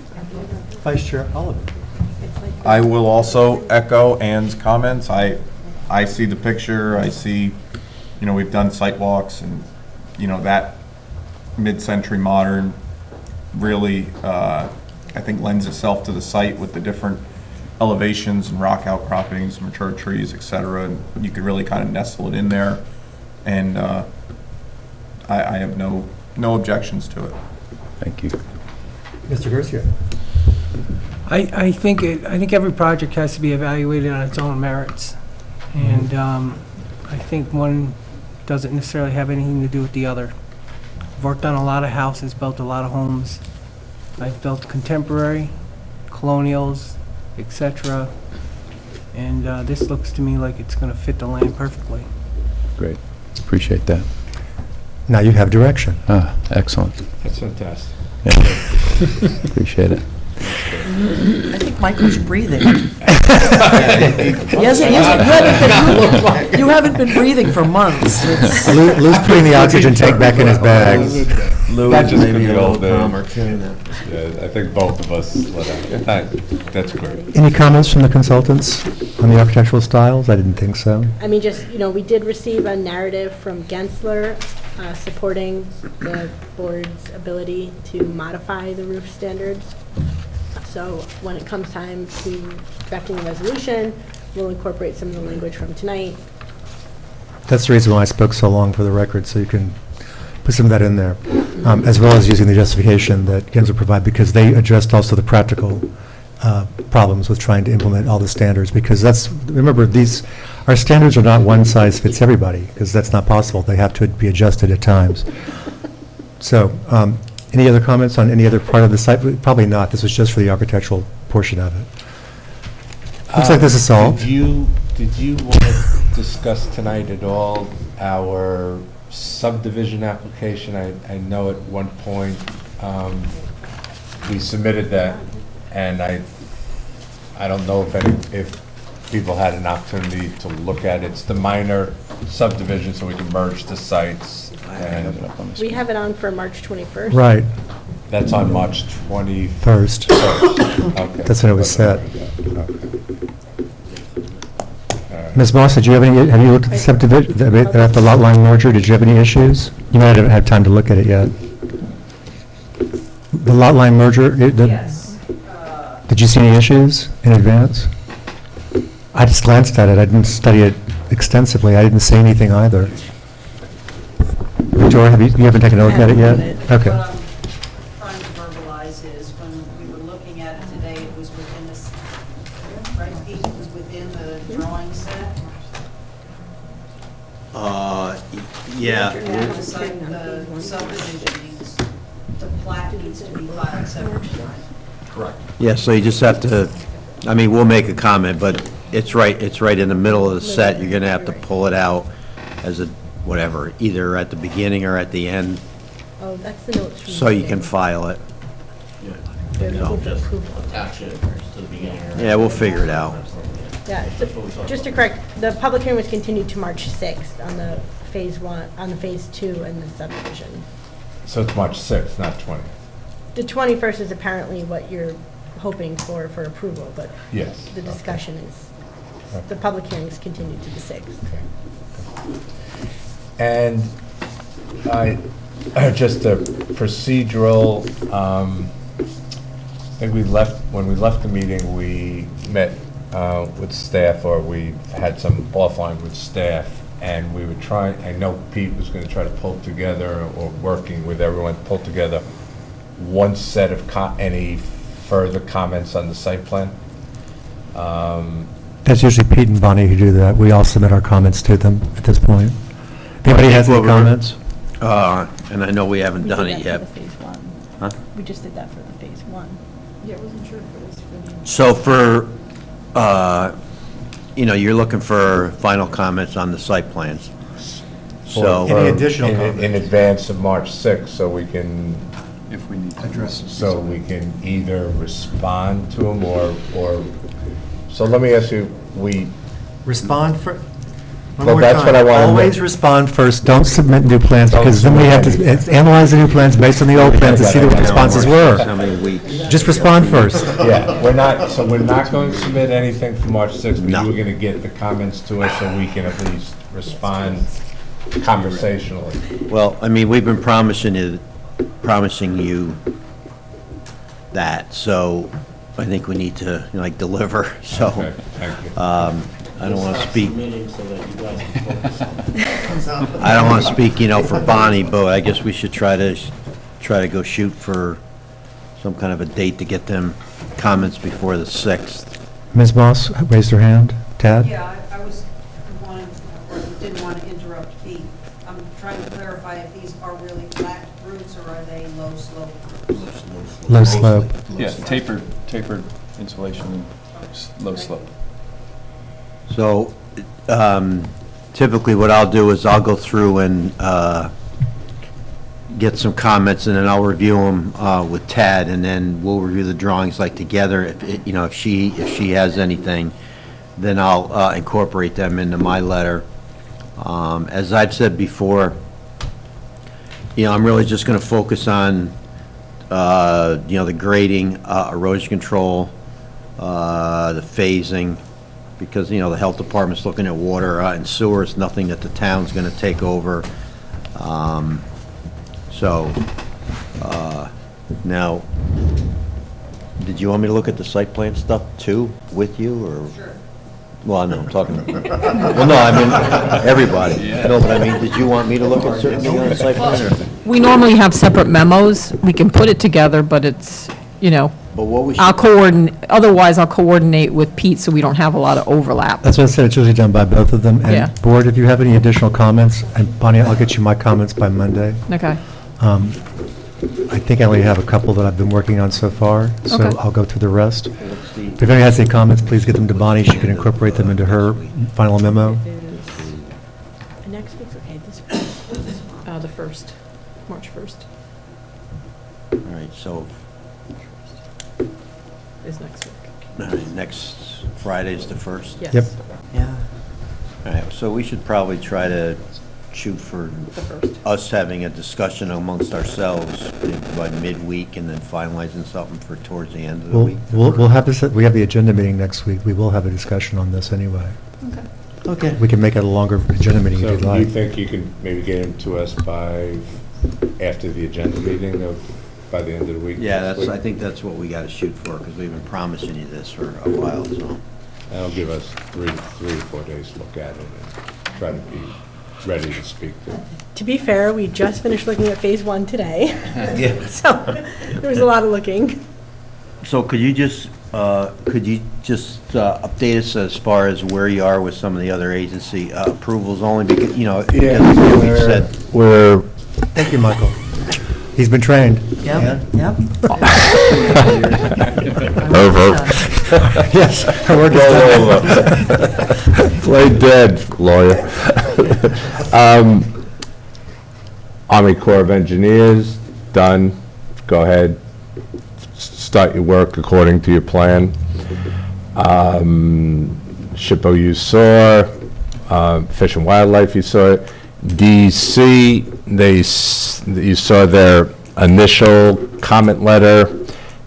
Vice Chair Oliver? I will also echo Ann's comments. I, I see the picture, I see, you know, we've done site walks and, you know, that mid-century modern really, uh, I think lends itself to the site with the different elevations and rock outcroppings, mature trees, et cetera. And you could really kind of nestle it in there. And, uh, I, I have no, no objections to it. Thank you. Mr. Garcia? I, I think, it- I think every project has to be evaluated on its own merits. And um, I think one doesn't necessarily have anything to do with the other. I've worked on a lot of houses, built a lot of homes. I've built contemporary, colonials, etc. And uh, this looks to me like it's going to fit the land perfectly. Great. Appreciate that. Now you have direction. Ah, excellent. That's fantastic. Yeah. Appreciate it. I think Michael's breathing. He hasn't, he hasn't, you haven't been, you haven't been breathing for months. It's- Lou- Lou's putting the oxygen tank back in his bag. Lou That's just maybe gonna a be all little day. calmer too now. Yeah, I think both of us let out. That's great. Any comments from the consultants on the architectural styles? I didn't think so. I mean, just, you know, we did receive a narrative from Gensler uh, supporting the board's ability to modify the roof standards. So when it comes time to drafting a resolution, we'll incorporate some of the language from tonight. That's the reason why I spoke so long for the record, so you can put some of that in there, um, as well as using the justification that Gensler provide, because they addressed also the practical uh, problems with trying to implement all the standards, because that's, remember, these, our standards are not one size fits everybody, because that's not possible. They have to be adjusted at times. So, um, any other comments on any other part of the site? Probably not. This was just for the architectural portion of it. Looks like this is solved. Did you, did you want to discuss tonight at all our subdivision application? I, I know at one point, um, we submitted that, and I, I don't know if any, if people had an opportunity to look at it. It's the minor subdivision, so we can merge the sites, and We have it on for March 21st. Right, that's on March 21st. first. Okay. That's when it was set. Okay. All right. Ms. Moss, did you have any, have you looked at the subdivision, at the lot line merger? Did you have any issues? You might not have had time to look at it yet. The lot line merger? Yes. Uh, did you see any issues in advance? I just glanced at it, I didn't study it extensively, I didn't see anything either. Victoria, have you, you haven't taken a look at it yet? Okay. What I'm trying to verbalize is, when we were looking at it today, it was within this, right, Pete, it was within the drawing set? Uh, yeah. The site- the subdivision needs, the plat needs to be filed separately. Correct. Yeah, so you just have to, I mean, we'll make a comment, but it's right, it's right in the middle of the set. You're gonna have to pull it out as a, whatever, either at the beginning or at the end, Oh, that's the notes from. so you can file it. They're looking for Just approval. attach it to the beginning. Yeah, we'll figure it out. Yeah, so, just to correct, the public hearing was continued to March 6th on the phase one, on the phase two and the subdivision. So it's March 6th, not 20th? The 21st is apparently what you're hoping for, for approval, but Yes. the discussion is, the public hearing is continued to the 6th. And I, just a procedural, um, I think we left, when we left the meeting, we met uh, with staff, or we had some offline with staff and we were trying, I know Pete was gonna try to pull together, or working with everyone, pull together one set of co, any further comments on the site plan. Um, That's usually Pete and Bonnie who do that. We all submit our comments to them at this point. Anybody has any comments? Uh, and I know we haven't We done did it that yet. for the phase one. Huh? We just did that for the phase one. Yeah, I wasn't sure if it was for the. So for, uh, you know, you're looking for final comments on the site plans. So. Any additional in- comments? In advance of March 6th, so we can, If we need to. Address it. so we can either respond to them or, or, so let me ask you, we, Respond for, one Well, more that's what I time. wanted to- Always respond first. Don't submit new plans, because then we have to analyze the new plans based on the old plans to see what the responses How were. many weeks? Just respond first. yeah, we're not, so we're not going to submit anything for March 6th, but No. you were going to get the comments to us so we can at least respond conversationally. Well, I mean, we've been promising you, promising you that, so I think we need to, like, deliver, so. Okay, thank you. Um, I don't want to speak. I don't want to speak, you know, for Bonnie, but I guess we should try to, try to go shoot for some kind of a date to get them comments before the 6th. Ms. Moss raised her hand. Tad? Yeah, I I was wanting, or didn't want to interrupt Pete. I'm trying to clarify if these are really flat roofs or are they low slope? Low slope. Yeah, tapered, tapered insulation, s- low slope. So um, typically, what I'll do is I'll go through and uh, get some comments, and then I'll review them with Tad, and then we'll review the drawings like together. If, it- you know, if she, if she has anything, then I'll uh, incorporate them into my letter. Um, As I've said before, you know, I'm really just going to focus on, uh, you know, the grading, uh, erosion control, uh, the phasing, because, you know, the health department's looking at water uh, and sewer, it's nothing that the town's gonna take over. Um, So, uh, now, did you want me to look at the site plan stuff too, with you, or? Sure. Well, I know, I'm talking, well, no, I mean, everybody. No, but I mean, did you want me to look at certain things on the site plan, or? We normally have separate memos. We can put it together, but it's, you know, But what we I'll coordinate, otherwise I'll coordinate with Pete so we don't have a lot of overlap. That's what I said, it's usually done by both of them. Yeah. And Board, if you have any additional comments, and Bonnie, I'll get you my comments by Monday. Okay. Um, I think I only have a couple that I've been working on so far, so Okay. I'll go through the rest. If anyone has any comments, please get them to Bonnie, she can incorporate them into her final memo. Next week's okay, this Uh, the first, March 1st All right, so, next week. all right, next Friday's the first? Yes. Yep. Yeah. All right, so we should probably try to shoot for The first. us having a discussion amongst ourselves by midweek and then finalizing something for towards the end of the We'll, week. we'll we'll have this, we have the agenda meeting next week, we will have a discussion on this anyway. Okay. Okay. We can make it a longer agenda meeting So if you'd So you like. think you can maybe get them to us by, after the agenda meeting of, by the end of the week? Yeah, next that's, I think that's what we gotta shoot for, because we've been promising you this for a while, so. That'll give us three, three or four days to look at it and try to be ready to speak to. To be fair, we just finished looking at phase one today. Yeah. So there was a lot of looking. So could you just, uh, could you just uh, update us as far as where you are with some of the other agency uh, approvals, only because, you know, because we've said, We're, Thank you, Michael. He's been trained. Yep, yep. Over. Yes, our work is done. Play dead, lawyer. Um, Army Corps of Engineers, done. Go ahead, S- start your work according to your plan. Um, SHPO you saw, uh, Fish and Wildlife you saw. DC, they, you saw their initial comment letter,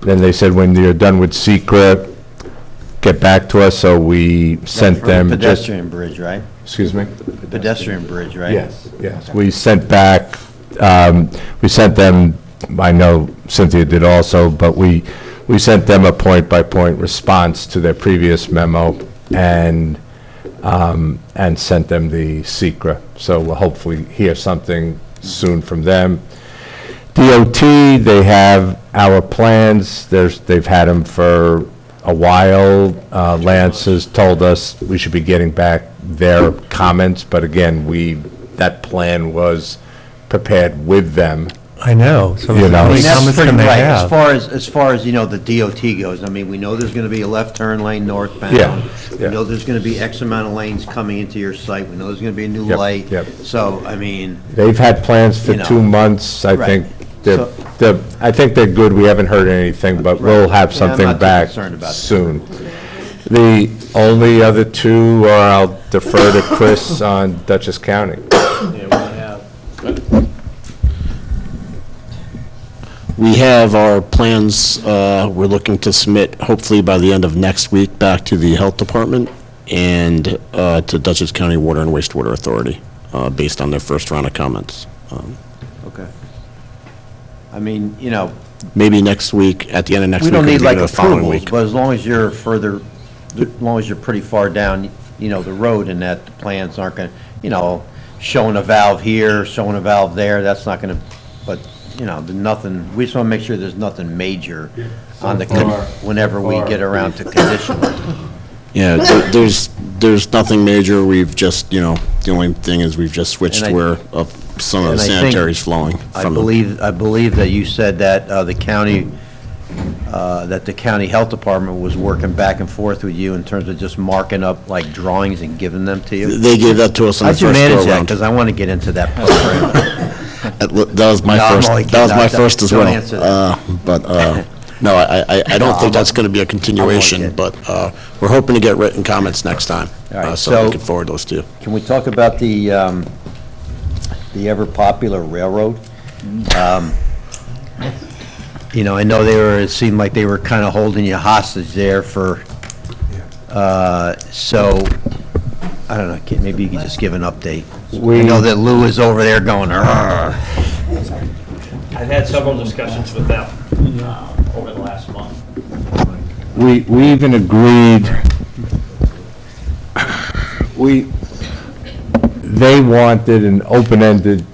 then they said when you're done with SEQR, get back to us, so we sent the them just... pedestrian bridge, right? Excuse me? Pedestrian bridge, right? Yes, yes. We sent back, um, we sent them, I know Cynthia did also, but we, we sent them a point-by-point response to their previous memo, and um, and sent them the SEQRA. So we'll hopefully hear something soon from them. DOT, they have our plans, there's, they've had them for a while. Uh, Lance has told us we should be getting back their comments, but again, we, that plan was prepared with them. I know, so You know. how I many mean, that's comments pretty can they right, as have? far as, as far as, you know, the DOT goes, I mean, we know there's gonna be a left turn lane northbound. Yeah, We yeah. know there's gonna be X amount of lanes coming into your site, we know there's gonna be a new Yep, light. yep. So, I mean, They've had plans for You know. two months, I Right. think. They're, So- they're, I think they're good, we haven't heard anything, but we'll have Yeah, I'm something not too back concerned about that. soon. The only other two are, I'll defer to Chris on Dutchess County. Yeah, We have our plans, uh, we're looking to submit hopefully by the end of next week back to the Health Department and uh, to Dutchess County Water and Wastewater Authority, uh, based on their first round of comments. Um, okay. I mean, you know, Maybe next week, at the end of next we week. don't or need like beginning of the following approvals, week. but as long as you're further, as long as you're pretty far down, you know, the road and that the plans aren't gonna, you know, showing a valve here, showing a valve there, that's not gonna, but, you know, the nothing, we just wanna make sure there's nothing major on the, con- far- whenever we far get around to condition. Yeah, there- there's, there's nothing major, we've just, you know, the only thing is we've just switched And I- where uh, some of the And I think- sanitary's flowing I from the believe, I believe that you said that uh, the county, uh, that the county health department was working back and forth with you in terms of just marking up like drawings and giving them to you? They gave that to us on the How'd you first manage that? go-around. Because I want to get into that program. That wa- that was my No, I'm first, only that was kidding. my Don't- first as don't well. answer that. Uh, But, uh, no, I, I, I don't think I'm- that's gonna be a continuation, kidding. but, uh, we're hoping to get written comments next time. All right, uh, So so- we can forward those to you. Can we talk about the, um, the ever-popular railroad? Um, You know, I know they were, it seemed like they were kind of holding you hostage there for, uh, so, I don't know, can- maybe you could just give an update. I We- know that Lou is over there going, "Arr." I've had several discussions with them uh, over the last month. We, we even agreed, we, they wanted an open-ended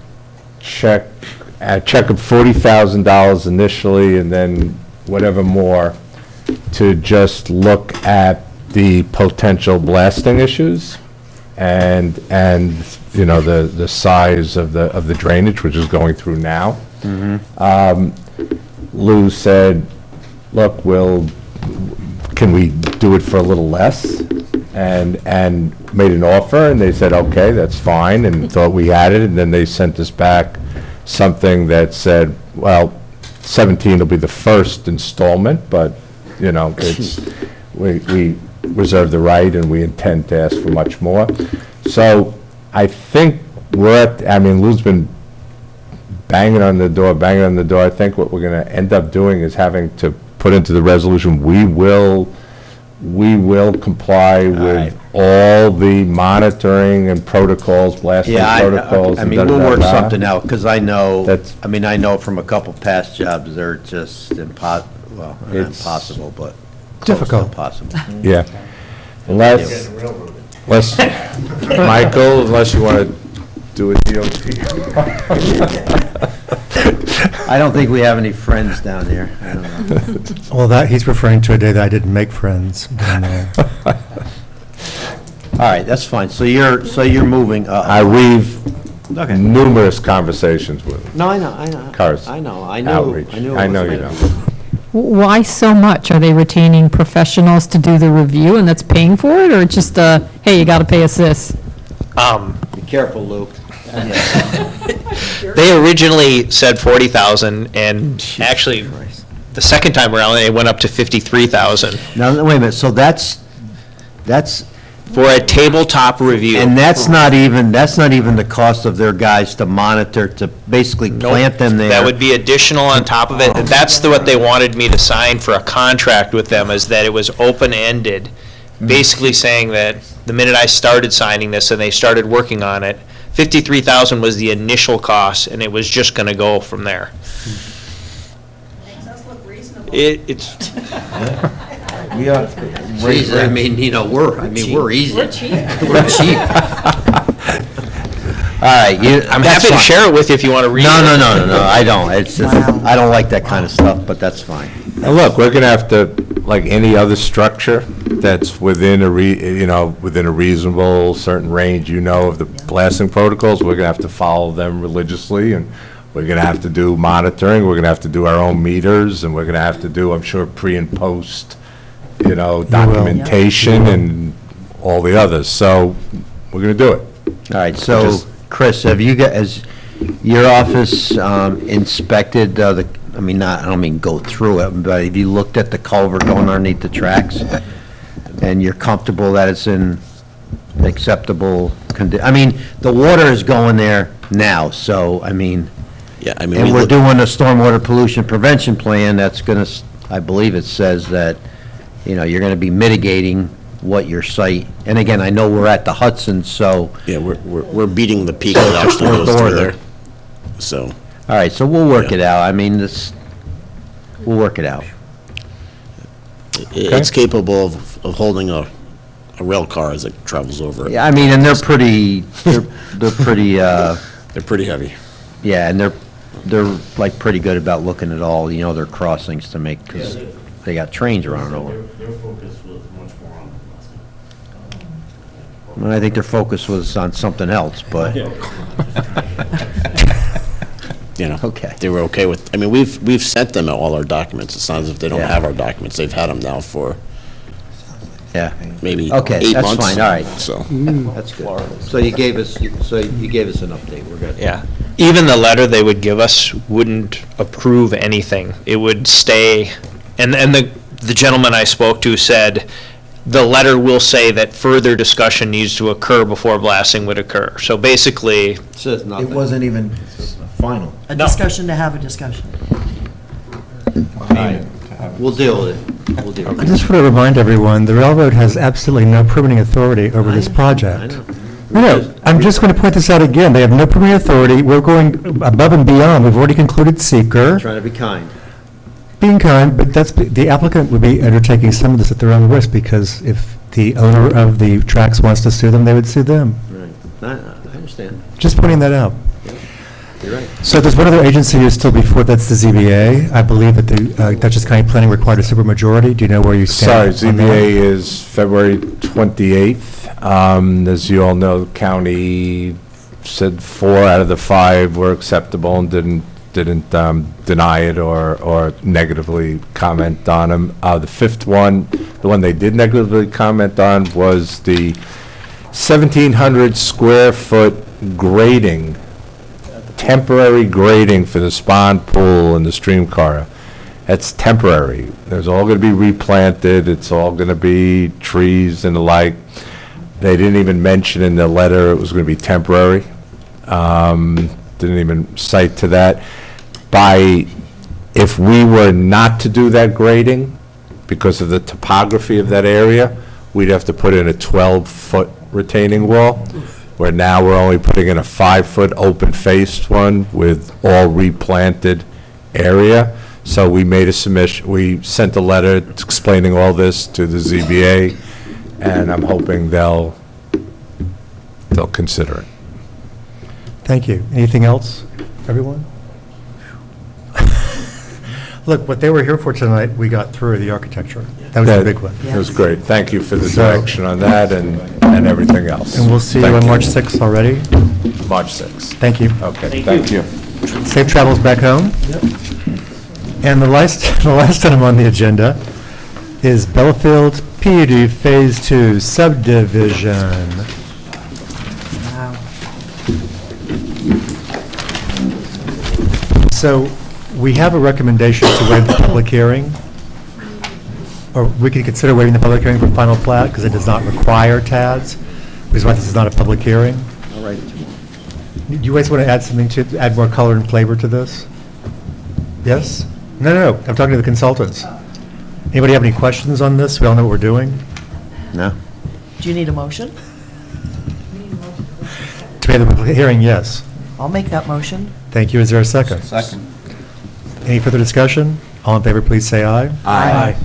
check, a check of $40,000 initially, and then whatever more, to just look at the potential blasting issues and, and, you know, the, the size of the, of the drainage, which is going through now. Um, Lou said, look, we'll, can we do it for a little less? And, and made an offer, and they said, okay, that's fine, and thought we had it, and then they sent us back something that said, well, 17 will be the first installment, but, you know, it's, we, we reserve the right, and we intend to ask for much more. So I think we're at, I mean, Lou's been banging on the door, banging on the door. I think what we're going to end up doing is having to put into the resolution, we will, we will comply with all the monitoring and protocols, blasting Yeah, I- protocols. I, I and mean, we'll work da-da-da-da. something out, because I know, That's- I mean, I know from a couple past jobs, they're just impo, well, not It's- impossible, but close to Difficult. impossible. Yeah. Unless, unless, Michael, unless you want to do a DOT. I don't think we have any friends down there. I don't know. Well, that, he's referring to a day that I didn't make friends down there. All right, that's fine. So you're, so you're moving, uh, I, we've Okay. numerous conversations with them. no, I know, I know. Cars. I know, I knew, Outreach. I knew. it I know was you made. know. Why so much? Are they retaining professionals to do the review and that's paying for it, or just, uh, hey, you gotta pay us this? Um, Be careful, Luke. They originally said 40,000, and actually, the second time around, they went up to 53,000 Now, wait a minute, so that's, that's, for a tabletop review. and that's not even, that's not even the cost of their guys to monitor, to basically Nope. plant them there. That would be additional on top of it. Oh. That's the, what they wanted me to sign for a contract with them, is that it was open-ended. Hmm. Basically saying that the minute I started signing this and they started working on it, fifty-three thousand was the initial cost, and it was just gonna go from there. It, it's, We are. Jeez, I mean, you know, we're, I mean, we're easy. We're cheap. We're cheap. All right, you. I'm that's happy to fine. share it with you if you want to read it. No, no, no, no, no, I don't. It's just, I don't like that kind of stuff, but that's fine. And look, we're gonna have to, like any other structure that's within a re, you know, within a reasonable certain range, you know, of the blasting protocols, we're gonna have to follow them religiously, and we're gonna have to do monitoring, we're gonna have to do our own meters, and we're gonna have to do, I'm sure, pre and post, you know, documentation and all the others, so we're gonna do it. All right, so, Just- Chris, have you got, has your office um, inspected uh, the, I mean, not, I don't mean go through it, but have you looked at the culvert going underneath the tracks? And you're comfortable that it's in acceptable condi, I mean, the water is going there now, so, I mean, Yeah, I mean, we and we're look- doing a stormwater pollution prevention plan that's gonna, s- I believe it says that, you know, you're gonna be mitigating what your site, and again, I know we're at the Hudson, so. Yeah, we're, we're we're beating the peak that actually goes through there. So, All right, so we'll work it out. I mean, this, we'll work it out. i- it's capable of, of holding a, a rail car as it travels over it. Yeah, I mean, and they're pretty, they're, they're pretty, uh, They're pretty heavy. yeah, and they're, they're like pretty good about looking at all, you know, their crossings to make, because they got trains running over. Their focus was much more on Well, I think their focus was on something else, but, You know? Okay. They were okay with, I mean, we've, we've sent them all our documents. It's not as if they don't Yeah. have our documents. They've had them now for yeah. maybe Okay, eight that's months. fine, all right. So, mm. That's good. So you gave us, so you gave us an update, we're good. Yeah. Even the letter they would give us wouldn't approve anything. It would stay, and, and the, the gentleman I spoke to said, the letter will say that further discussion needs to occur before blasting would occur. So basically, Says It nothing. wasn't even final. A discussion to have a discussion. We'll deal with it. We'll deal with I it. just want to remind everyone, the railroad has absolutely no permitting authority over this project. know. No, no, I'm just going to point this out again. They have no permitting authority. We're going above and beyond. We've already concluded SEQR, Trying to be kind. Being kind, but that's, the applicant would be undertaking some of this at their own risk, because if the owner of the tracks wants to sue them, they would sue them. Right. I, I understand. Just pointing that out. You're right. So there's one other agency who's still before, that's the ZBA. I believe that the uh, Dutchess County Planning required a supermajority. Do you know where you Sorry, stand? on? ZBA is February 28th. Um, As you all know, the county said four out of the five were acceptable and didn't, didn't um, deny it or, or negatively comment on them. Uh, The fifth one, the one they did negatively comment on was the 1,700 square foot grading, temporary grading for the spawn Pool and the Stream Car. That's temporary. There's all going to be replanted, it's all going to be trees and the like. They didn't even mention in the letter it was going to be temporary. Um, Didn't even cite to that. By, if we were not to do that grading, because of the topography of that area, we'd have to put in a 12-foot retaining wall, where now we're only putting in a five-foot open-faced one with all replanted area. So we made a submission, we sent a letter explaining all this to the ZBA, and I'm hoping they'll, they'll consider it. Thank you. Anything else, everyone? Look, what they were here for tonight, we got through the architecture. That was the That- big one. It was great. Thank you for the So- direction on that and, and everything else. And we'll see you Thank on March 6th already. March 6th. Thank you. Okay, thank you. Safe travels back home. And the last, the last item on the agenda is Bellefield PUD Phase 2 subdivision. So we have a recommendation to waive the public hearing, or we could consider waiving the public hearing for final plat because it does not require TADS, which is why this is not a public hearing. I'll write it tomorrow. Do you guys want to add something to, add more color and flavor to this? Yes? No, no, no, I'm talking to the consultants. Anybody have any questions on this? We all know what we're doing? No? Do you need a motion? To waive the public hearing, yes. I'll make that motion. Thank you. Is there a second? Second. Any further discussion? All in favor, please say aye. Aye.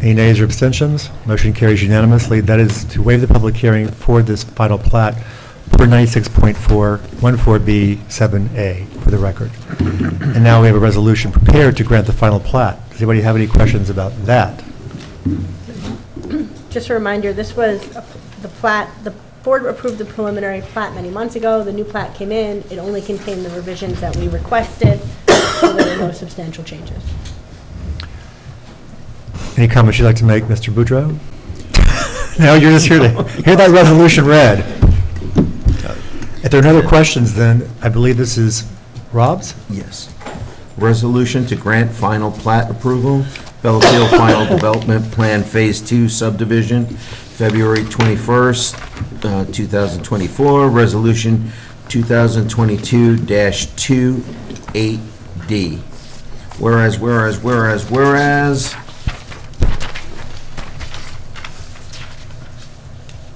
Any nays or abstentions? Motion carries unanimously. That is to waive the public hearing for this final plat per 96.4, 14B 7A, for the record. And now we have a resolution prepared to grant the final plat. Does anybody have any questions about that? Just a reminder, this was a- the plat, the board approved the preliminary plat many months ago. The new plat came in. It only contained the revisions that we requested, so there were no substantial changes. Any comments you'd like to make, Mr. Boudreau? No, you're just here to hear that resolution read. If there are no other questions, then I believe this is Rob's? Yes. Resolution to grant final plat approval, Bellefield Final Development Plan Phase 2 subdivision, February 21st, uh, 2024, Resolution 2022-28D. Whereas, whereas, whereas, whereas,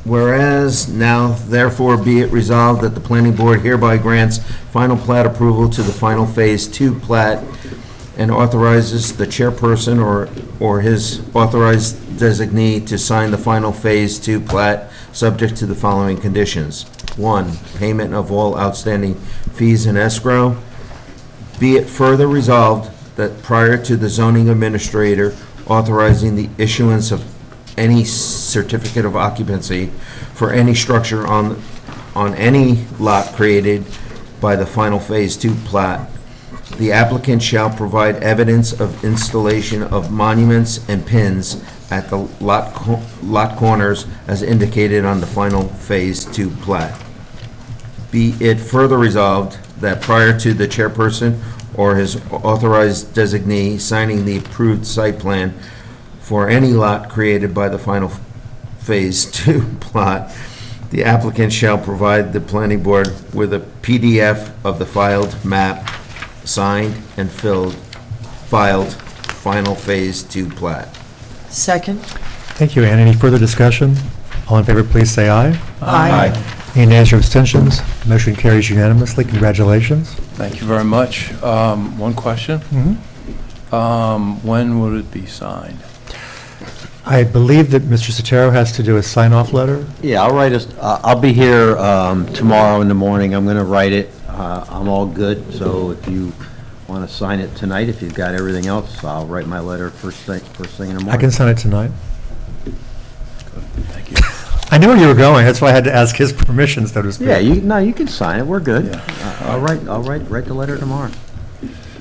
Whereas, now therefore be it resolved that the planning board hereby grants final plat approval to the final phase two plat and authorizes the chairperson or, or his authorized designee to sign the final phase two plat, subject to the following conditions. One, payment of all outstanding fees in escrow. Be it further resolved that prior to the zoning administrator authorizing the issuance of any certificate of occupancy for any structure on, on any lot created by the final Phase Two plat, the applicant shall provide evidence of installation of monuments and pins at the lot, co- lot corners as indicated on the final Phase Two plat. Be it further resolved that prior to the chairperson or his authorized designee signing the approved site plan for any lot created by the final Phase Two plot, the applicant shall provide the planning board with a PDF of the filed map, signed and filled, filed, final Phase Two plat. Second? Thank you, Ann. Any further discussion? All in favor, please say aye. Aye. Any nays or abstentions? Motion carries unanimously. Congratulations. Thank you very much. Um, One question. Um, When will it be signed? I believe that Mr. Sotero has to do a sign-off letter. Yeah, I'll write us, uh, I'll be here um, tomorrow in the morning. I'm going to write it. Uh, I'm all good, so if you want to sign it tonight, if you've got everything else, I'll write my letter first thing, first thing in the morning. I morning. can sign it tonight. Thank you. I knew where you were going. That's why I had to ask his permission, so to speak. Yeah, you, no, you can sign it. We're good. Uh, I'll write, I'll write, write the letter tomorrow.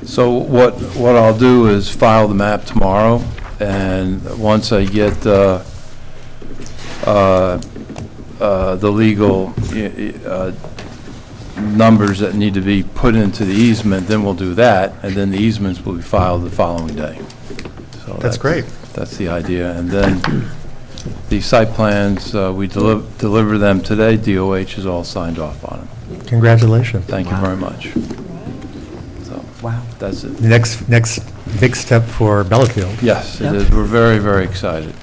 So what, what I'll do is file the map tomorrow, and once I get uh, uh, uh, the legal y- y- uh, numbers that need to be put into the easement, then we'll do that, and then the easements will be filed the following day. So That's great. That's the idea. And then the site plans, uh, we deli- deliver them today, DOH is all signed off on them. Congratulations. Thank you very much. So, Wow. that's it. The next, next big step for Bellefield. Yes, it Yep. is. We're very, very excited.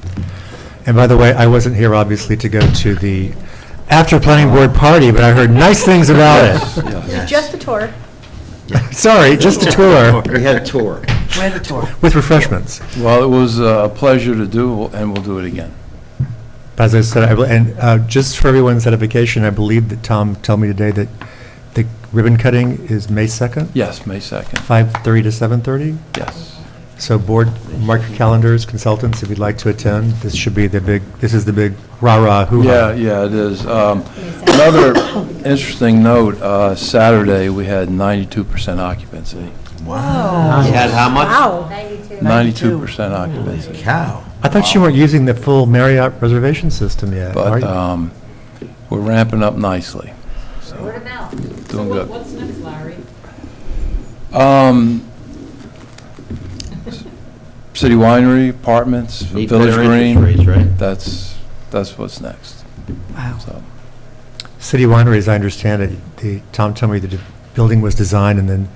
And by the way, I wasn't here, obviously, to go to the after-planning board party, but I heard nice things about it. Yes. Just a tour. Sorry, just a tour We had a tour. We had a tour. with refreshments. Well, it was a pleasure to do, and we'll do it again. As I said, I bel- and uh, just for everyone's edification, I believe that Tom told me today that the ribbon cutting is May 2nd, Yes, May 2nd. 5:30 to 7:30. Yes. So board, mark your calendars, consultants, if you'd like to attend. This should be the big, this is the big rah-rah hoo-ha. Yeah, yeah, it is. Um, Another interesting note, uh, Saturday, we had 92% occupancy. Wow. You had how much? Wow. 92% occupancy. Cow. I thought you weren't using the full Marriott reservation system yet, are But you? um, we're ramping up nicely. So, Word of mouth. Doing good. What's next, Larry? Um, City Winery, apartments, Need Village better interest Green. rates, right? That's, that's what's next. Wow. So, City Winery, as I understand it, the, Tom told me that the building was designed, and then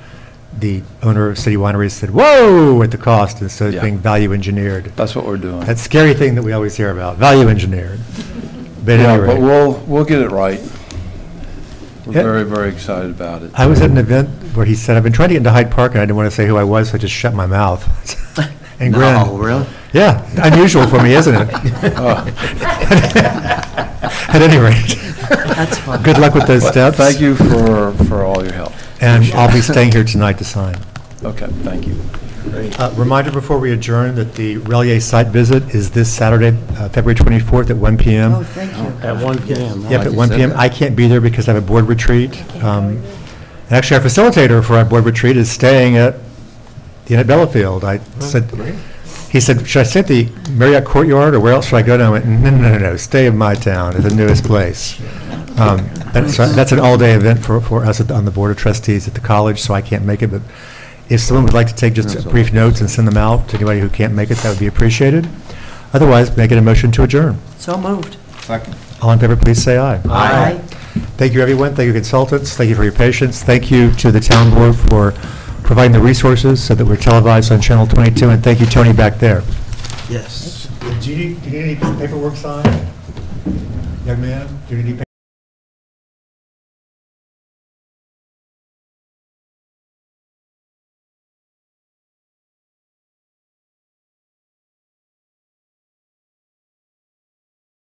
the owner of City Winery said, whoa, at the cost, instead of Yeah. being value engineered. That's what we're doing. That scary thing that we always hear about, value engineered. But at Yeah, any but rate, we'll, we'll get it right. We're Yeah. very, very excited about it. I was at an event where he said, I've been trying to get into Hyde Park, and I didn't want to say who I was, so I just shut my mouth. and grin. No, really? Yeah, unusual for me, isn't it? At any rate. That's fun. Good luck with those steps. Thank you for, for all your help. And I'll be staying here tonight to sign. Okay, thank you. Great. Uh, Reminder before we adjourn that the Relier site visit is this Saturday, uh, February 24th at 1 PM. Oh, thank you. At 1 PM. huh? Yep, at 1 PM. I can't be there because I have a board retreat. Um, and Actually, our facilitator for our board retreat is staying at the Inn at Bellefield. I said, he said, should I stay at the Marriott Courtyard, or where else should I go? And I went, no, no, no, no, stay in my town, it's the newest place. Um, That's that's an all-day event for, for us at the- on the Board of Trustees at the college, so I can't make it, but if someone would like to take just brief notes and send them out to anybody who can't make it, that would be appreciated. Otherwise, make it a motion to adjourn. So moved. All in favor, please say aye. Aye. Thank you, everyone. Thank you, consultants. Thank you for your patience. Thank you to the town board for providing the resources so that we're televised on Channel 22, and thank you, Tony, back there. Yes. Do you need, do you need any paperwork signed? Young man, do you need